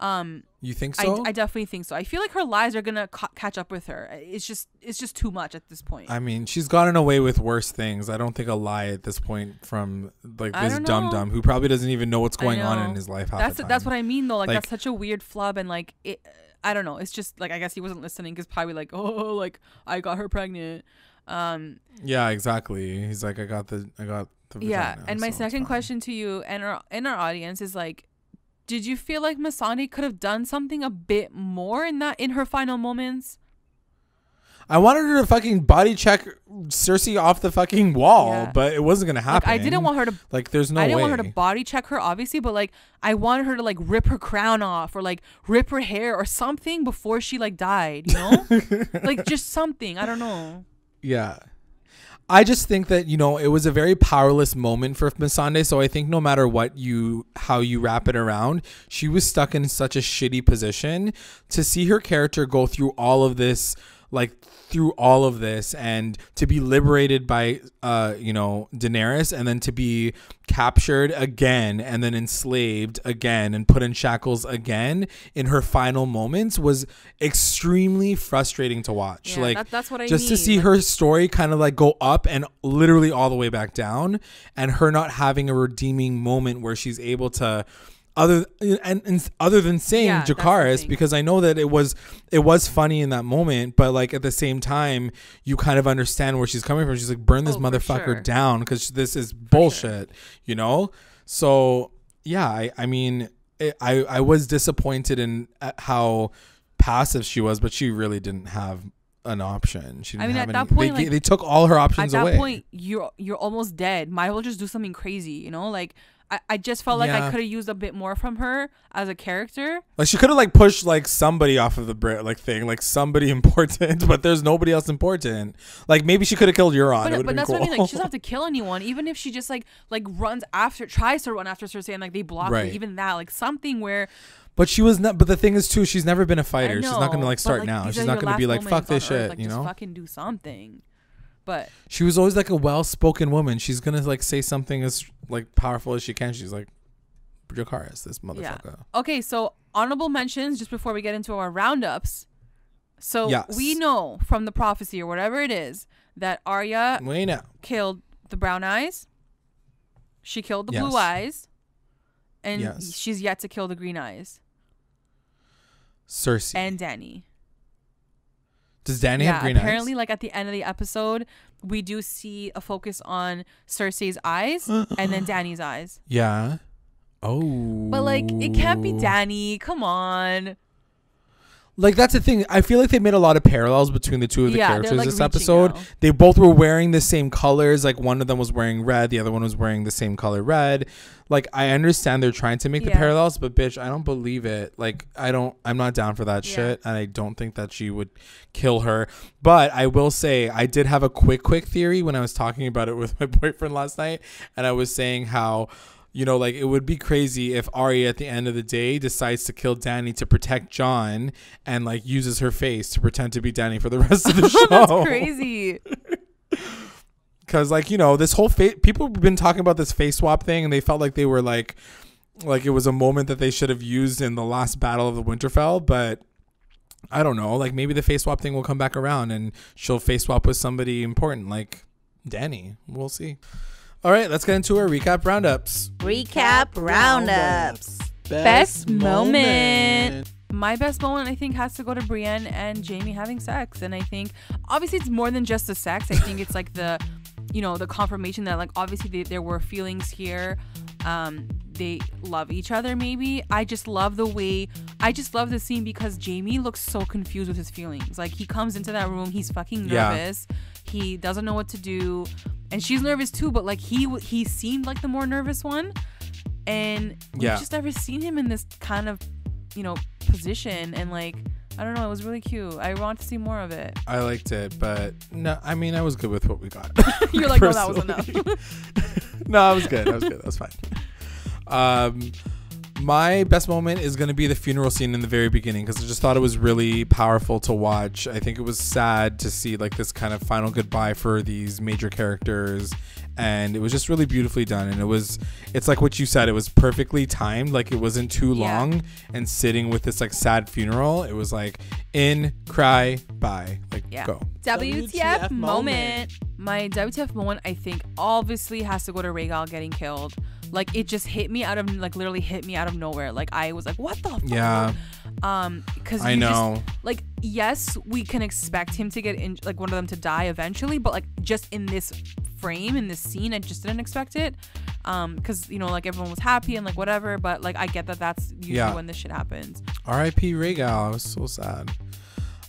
Um, You think so? I definitely think so. I feel like her lies are gonna ca- catch up with her. It's just, it's just too much at this point. I mean, she's gotten away with worse things. I don't think a lie at this point from like this don't dum know. dum who probably doesn't even know what's I going on in his life. Half that's the time. that's what I mean though. Like, Like- that's such a weird flub, and like it. I don't know. It's just like I guess he wasn't listening because probably like oh like I got her pregnant. Um, Yeah, exactly. He's like, I got the, I got the. yeah and my second question to you and our and our audience is like did you feel like Missandei could have done something a bit more in that in her final moments I wanted her to fucking body check Cersei off the fucking wall, Yeah. but it wasn't gonna like happen. i didn't want her to Like, there's no i didn't way. want her to body check her obviously but like i wanted her to like rip her crown off or like rip her hair or something before she like died you know like just something i don't know Yeah. I just think that, you know, it was a very powerless moment for Missandei. So I think no matter what you, how you wrap it around, she was stuck in such a shitty position to see her character go through all of this, like through all of this and to be liberated by uh you know Daenerys and then to be captured again and then enslaved again and put in shackles again in her final moments was extremely frustrating to watch. Yeah, like that- that's what I just to see like- her story kind of like go up and literally all the way back down and her not having a redeeming moment where she's able to other and, and other than saying Yeah, because I know that it was it was funny in that moment but like at the same time you kind of understand where she's coming from she's like burn this Oh, motherfucker sure. down cuz this is bullshit you know so yeah I I mean it, I I was disappointed in uh, how passive she was but she really didn't have an option she didn't I mean, have at any, that point, they, like, they took all her options away. At that away point, you're you're almost dead. Might as well just do something crazy, you know? Like I, I just felt like I could have used a bit more from her as a character. Like she could have like pushed like somebody off of the Brit like thing, like somebody important, but there's nobody else important. Like maybe she could have killed Euron. But, but have that's been what I cool. mean. Like she doesn't have to kill anyone, even if she just like like runs after, tries to run after Cersei, and like they block Right. her. Even that, like something where but she was not. But the thing is too, she's never been a fighter. she's not gonna like start now. She's not gonna be like fuck this Earth, shit. like, you just know. fucking do something. But She was always like a well-spoken woman. She's gonna like say something as like powerful as she can. She's like, Dracarys, this motherfucker. yeah. Okay, so honorable mentions just before we get into our roundups. So Yes. we know from the prophecy or whatever it is that Arya Wait now. killed the brown eyes. She killed the blue eyes. And Yes. she's yet to kill the green eyes. Cersei. And Dany. Does Dany yeah, have green apparently eyes? like at the end of the episode, we do see a focus on Cersei's eyes and then Dany's eyes. Yeah. Oh. But like it can't be Dany. Come on. Like that's the thing. I feel like they made a lot of parallels between the two of the Yeah, characters like, this episode. out. They both were wearing the same colors. Like one of them was wearing red, the other one was wearing the same color red. Like I understand they're trying to make the parallels, but bitch, I don't believe it. Like I don't I'm not down for that Yeah. shit and I don't think that she would kill her. But I will say I did have a quick quick theory when I was talking about it with my boyfriend last night and I was saying how you know, like it would be crazy if Arya at the end of the day decides to kill Dany to protect Jon and like uses her face to pretend to be Dany for the rest of the show. That's crazy. Cause like you know this whole face, people have been talking about this face swap thing, and they felt like they were like, like it was a moment that they should have used in the last battle of the Winterfell, but. I don't know. Like maybe the face swap thing will come back around and she'll face swap with somebody important like Dany. We'll see. All right, let's get into our recap roundups. Recap roundups. Best moment. My best moment, I think, has to go to Brienne and Jaime having sex. And I think, obviously, it's more than just the sex. I think it's like the, you know, the confirmation that, like, obviously, they, there were feelings here. Um, they love each other, maybe. I just love the way, I just love the scene because Jaime looks so confused with his feelings. Like, he comes into that room, he's fucking nervous Yeah. nervous. He doesn't know what to do. And she's nervous too, but like he he seemed like the more nervous one and we've Yeah. just never seen him in this kind of you know position and like i don't know it was really cute i want to see more of it I liked it, but no, I mean I was good with what we got. you're like no that was enough no, I was good. I was good. That was fine. Um, my best moment is going to be the funeral scene in the very beginning because I just thought it was really powerful to watch. I think it was sad to see like this kind of final goodbye for these major characters, and it was just really beautifully done. And it was, it's like what you said, it was perfectly timed. Like it wasn't too Yeah. long, and sitting with this like sad funeral, it was like in, cry, bye, like Yeah. go. WTF, WTF moment. moment. My WTF moment, I think, obviously has to go to Rhaegal getting killed. Like it just hit me out of like literally hit me out of nowhere. Like I was like, what the fuck? Yeah. Um, because I know. like yes, we can expect him to get in, like one of them to die eventually, but like just in this frame in this scene, I just didn't expect it. Um, because you know, like everyone was happy and like whatever, but like I get that that's usually Yeah. when this shit happens. R.I.P. Rhaegal. I was so sad.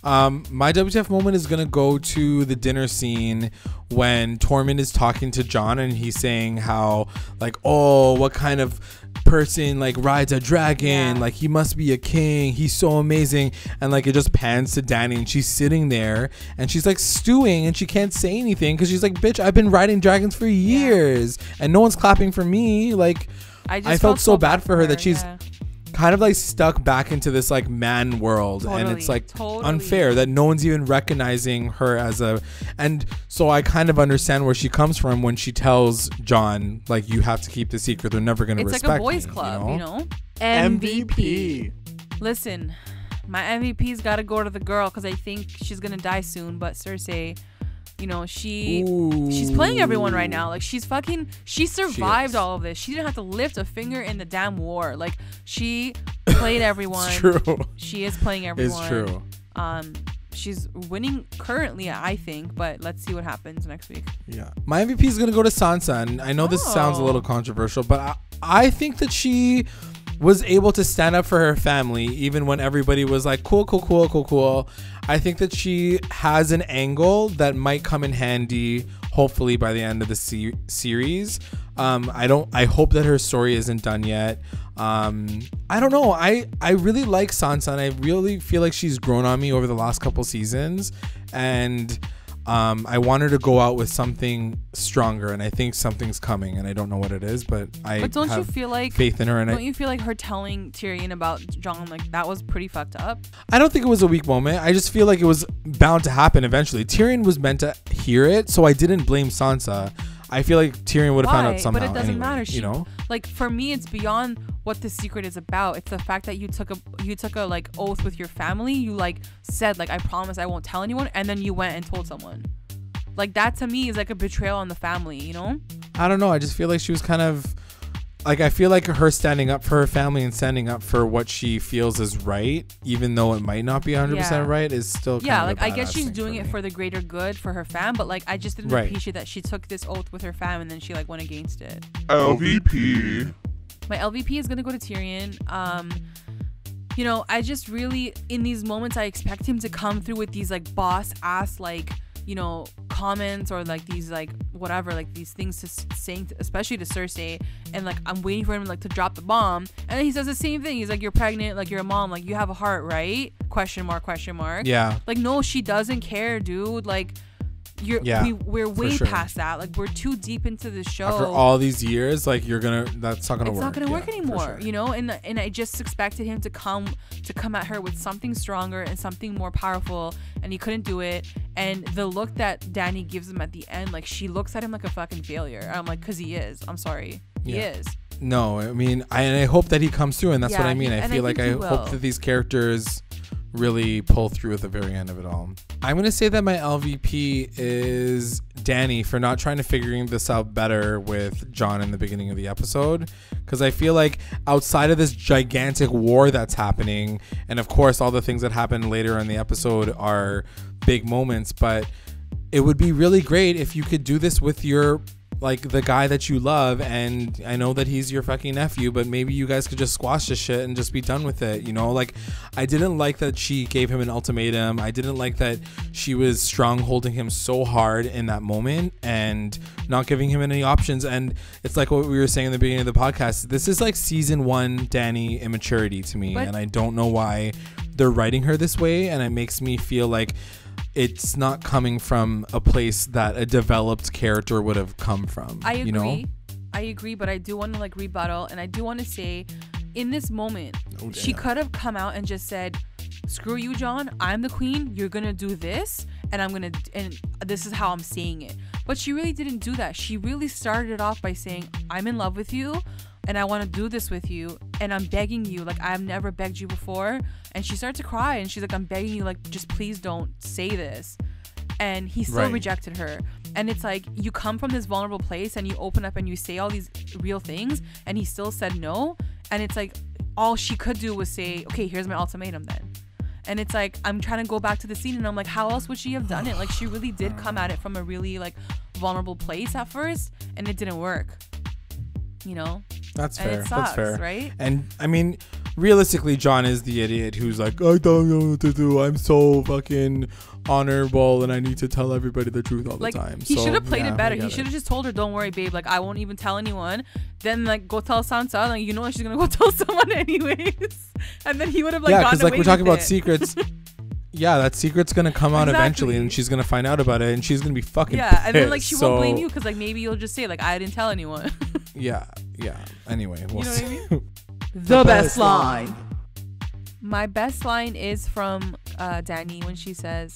Um, my WTF moment is gonna go to the dinner scene when Tormund is talking to Jon and he's saying how like, oh, what kind of person like rides a dragon? Yeah. Like he must be a king. He's so amazing. And like it just pans to Dany and she's sitting there and she's like stewing and she can't say anything because she's like, bitch, I've been riding dragons for years and no one's clapping for me. Like I just I felt so bad for her that she's yeah. Kind of like stuck back into this like man world and it's like totally. unfair that no one's even recognizing her as a and so I kind of understand where she comes from when she tells Jon like you have to keep the secret they're never going to It's respect like a boys' me, club, you know? MVP. Listen, my MVP's got to go to the girl because I think she's gonna die soon. But Cersei, you know, she she's playing everyone right now. Like she's fucking she survived is. all of this. She didn't have to lift a finger in the damn war. Like she played everyone. True. She is playing everyone. It's true. Um, she's winning currently, I think. But let's see what happens next week. Yeah. My MVP is going to go to Sansa. And I know this sounds a Oh. little controversial, but I, I think that she was able to stand up for her family even when everybody was like, cool, cool, cool, cool, cool. I think that she has an angle that might come in handy, hopefully, by the end of the se- series. Um, I don't. I hope that her story isn't done yet. Um, I don't know. I I really like Sansa, and I really feel like she's grown on me over the last couple seasons, and um, I wanted to go out with something stronger, and I think something's coming, and I don't know what it is, but I But don't you feel like faith in her, and don't I, you feel like her telling Tyrion about Jon like that was pretty fucked up? I don't think it was a weak moment. I just feel like it was bound to happen eventually. Tyrion was meant to hear it, so I didn't blame Sansa. I feel like Tyrion would have found out somehow. But it doesn't anyway, matter. She, you know. like for me, it's beyond what the secret is about. It's the fact that you took a you took a like oath with your family. You like said like I promise I won't tell anyone, and then you went and told someone. Like that to me is like a betrayal on the family. You know? I don't know. I just feel like she was kind of like I feel like her standing up for her family and standing up for what she feels is right, even though it might not be 100% right, is still kind yeah. of Like I guess she's doing for it me. for the greater good for her fam, but like I just didn't Right. appreciate that she took this oath with her fam and then she like went against it. LVP. My LVP is gonna go to Tyrion. Um, you know, I just really in these moments I expect him to come through with these like boss ass like you know comments or like these like whatever like these things to saying especially to Cersei. And like I'm waiting for him like to drop the bomb. And then he says the same thing. He's like you're pregnant like you're a mom like you have a heart right? Question mark question mark. Yeah. like no she doesn't care dude. Like you're Yeah, we, we're way sure. past that like we're too deep into the show After all these years, like you're gonna that's not gonna work. it's not gonna Yeah, work anymore sure. you know and and i just expected him to come to come at her with something stronger and something more powerful and he couldn't do it and the look that dany gives him at the end like she looks at him like a fucking failure i'm like because he is i'm sorry he Yeah. is No, I mean, I, and I hope that he comes through, and that's what I mean. he- I and I feel like I hope that these characters really pull through at the very end of it all. I'm gonna say that my LVP is Dany for not trying to figuring this out better with Jon in the beginning of the episode, because I feel like outside of this gigantic war that's happening, and of course all the things that happen later in the episode are big moments, but it would be really great if you could do this with your like the guy that you love and I know that he's your fucking nephew but maybe you guys could just squash this shit and just be done with it you know? Like I didn't like that she gave him an ultimatum. I didn't like that she was strong holding him so hard in that moment and not giving him any options. And it's like what we were saying in the beginning of the podcast this is like season 1 Dany immaturity to me But- and I don't know why they're writing her this way and it makes me feel like it's not coming from a place that a developed character would have come from. i agree You know? i agree but i do want to like rebuttal and i do want to say in this moment Oh, she could have come out and just said screw you jon. I'm the queen. You're gonna do this and i'm gonna and this is how i'm saying it. But she really didn't do that. She really started it off by saying i'm in love with you and i want to do this with you and i'm begging you like i've never begged you before. And she started to cry and she's like i'm begging you like just please don't say this. And he still Right. rejected her. And it's like you come from this vulnerable place and you open up and you say all these real things and he still said no. And it's like all she could do was say okay here's my ultimatum then. And it's like i'm trying to go back to the scene and i'm like how else would she have done it? Like she really did come at it from a really like vulnerable place at first and it didn't work. You know That's and fair. sucks That's fair. right And I mean, realistically, Jon is the idiot who's like, I don't know what to do. I'm so fucking honorable, and I need to tell everybody the truth all the time. he So, should have played yeah, it better. He should have just told her, "Don't worry, babe. Like I won't even tell anyone." Then like go tell Sansa. Like you know? She's gonna go tell someone anyways. and then he would have like yeah, because like away we're talking about it. secrets. yeah, that secret's gonna come out eventually, and she's gonna find out about it, and she's gonna be fucking. Yeah, and then like she pissed. won't blame you because like maybe you'll just say like I didn't tell anyone. Yeah, yeah. Anyway, we'll know what I see. the, best, line. My best line is from uh, Dany when she says,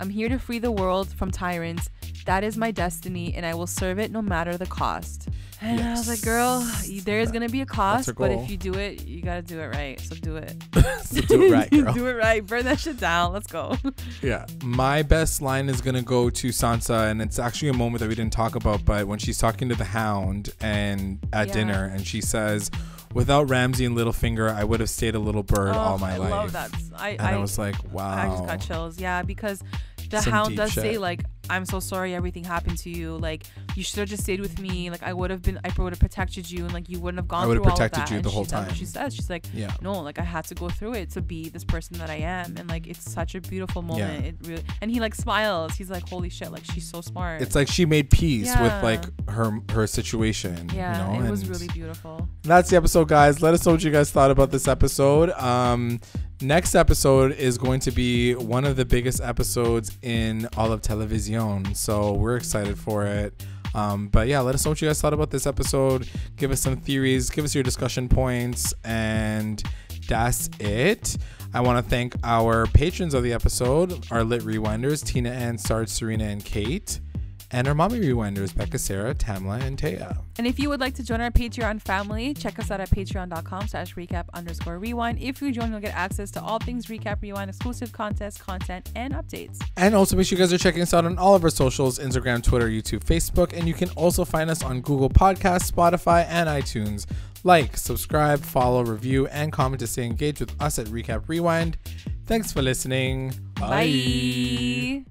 I'm here to free the world from tyrants. That is my destiny, and I will serve it no matter the cost. And I was like, girl, there is going to be a cost, but if you do it, you got to do it right. So do it. So do it right, girl. do it right. Burn that shit down. Let's go. Yeah. My best line is gonna go to Sansa, and it's actually a moment that we didn't talk about, but when she's talking to the Hound and at Yeah. dinner, and she says, "Without Ramsay and Littlefinger, I would have stayed a little bird Oh, all my I life." I love that. I, And I, I, was like, "Wow." I just got chills. Yeah, because the Some hound does say like, "I'm so sorry everything happened to you. Like you should have just stayed with me. Like I would have been, I would have protected you, and like you wouldn't have gone I would through have protected that." you And the whole time. she says she's like, Yeah. "No, like I had to go through it to be this person that I am," and like it's such a beautiful moment. It really, and he like smiles. He's like, "Holy shit! Like she's so smart." It's like she made peace with like her her situation. yeah, you know? it was and really beautiful. That's the episode, guys. Let us know what you guys thought about this episode. Um, next episode is going to be one of the biggest episodes in all of television, so we're excited for it. Um, but yeah, let us know what you guys thought about this episode. Give us some theories, give us your discussion points, and that's it. I want to thank our patrons of the episode, our lit rewinders, Tina Ann, Sarge, Serena, and Kate, and our mommy rewinders, Becca, Sarah, Tamla, and Taya. And if you would like to join our Patreon family, check us out at patreon.com slash recap underscore rewind. If you join, you'll get access to all things recap rewind, exclusive contests, content, and updates. And also make sure you guys are checking us out on all of our socials Instagram, Twitter, YouTube, Facebook. And you can also find us on Google Podcasts, Spotify, and iTunes. Like, subscribe, follow, review, and comment to stay engaged with us at Recap Rewind. Thanks for listening. Bye.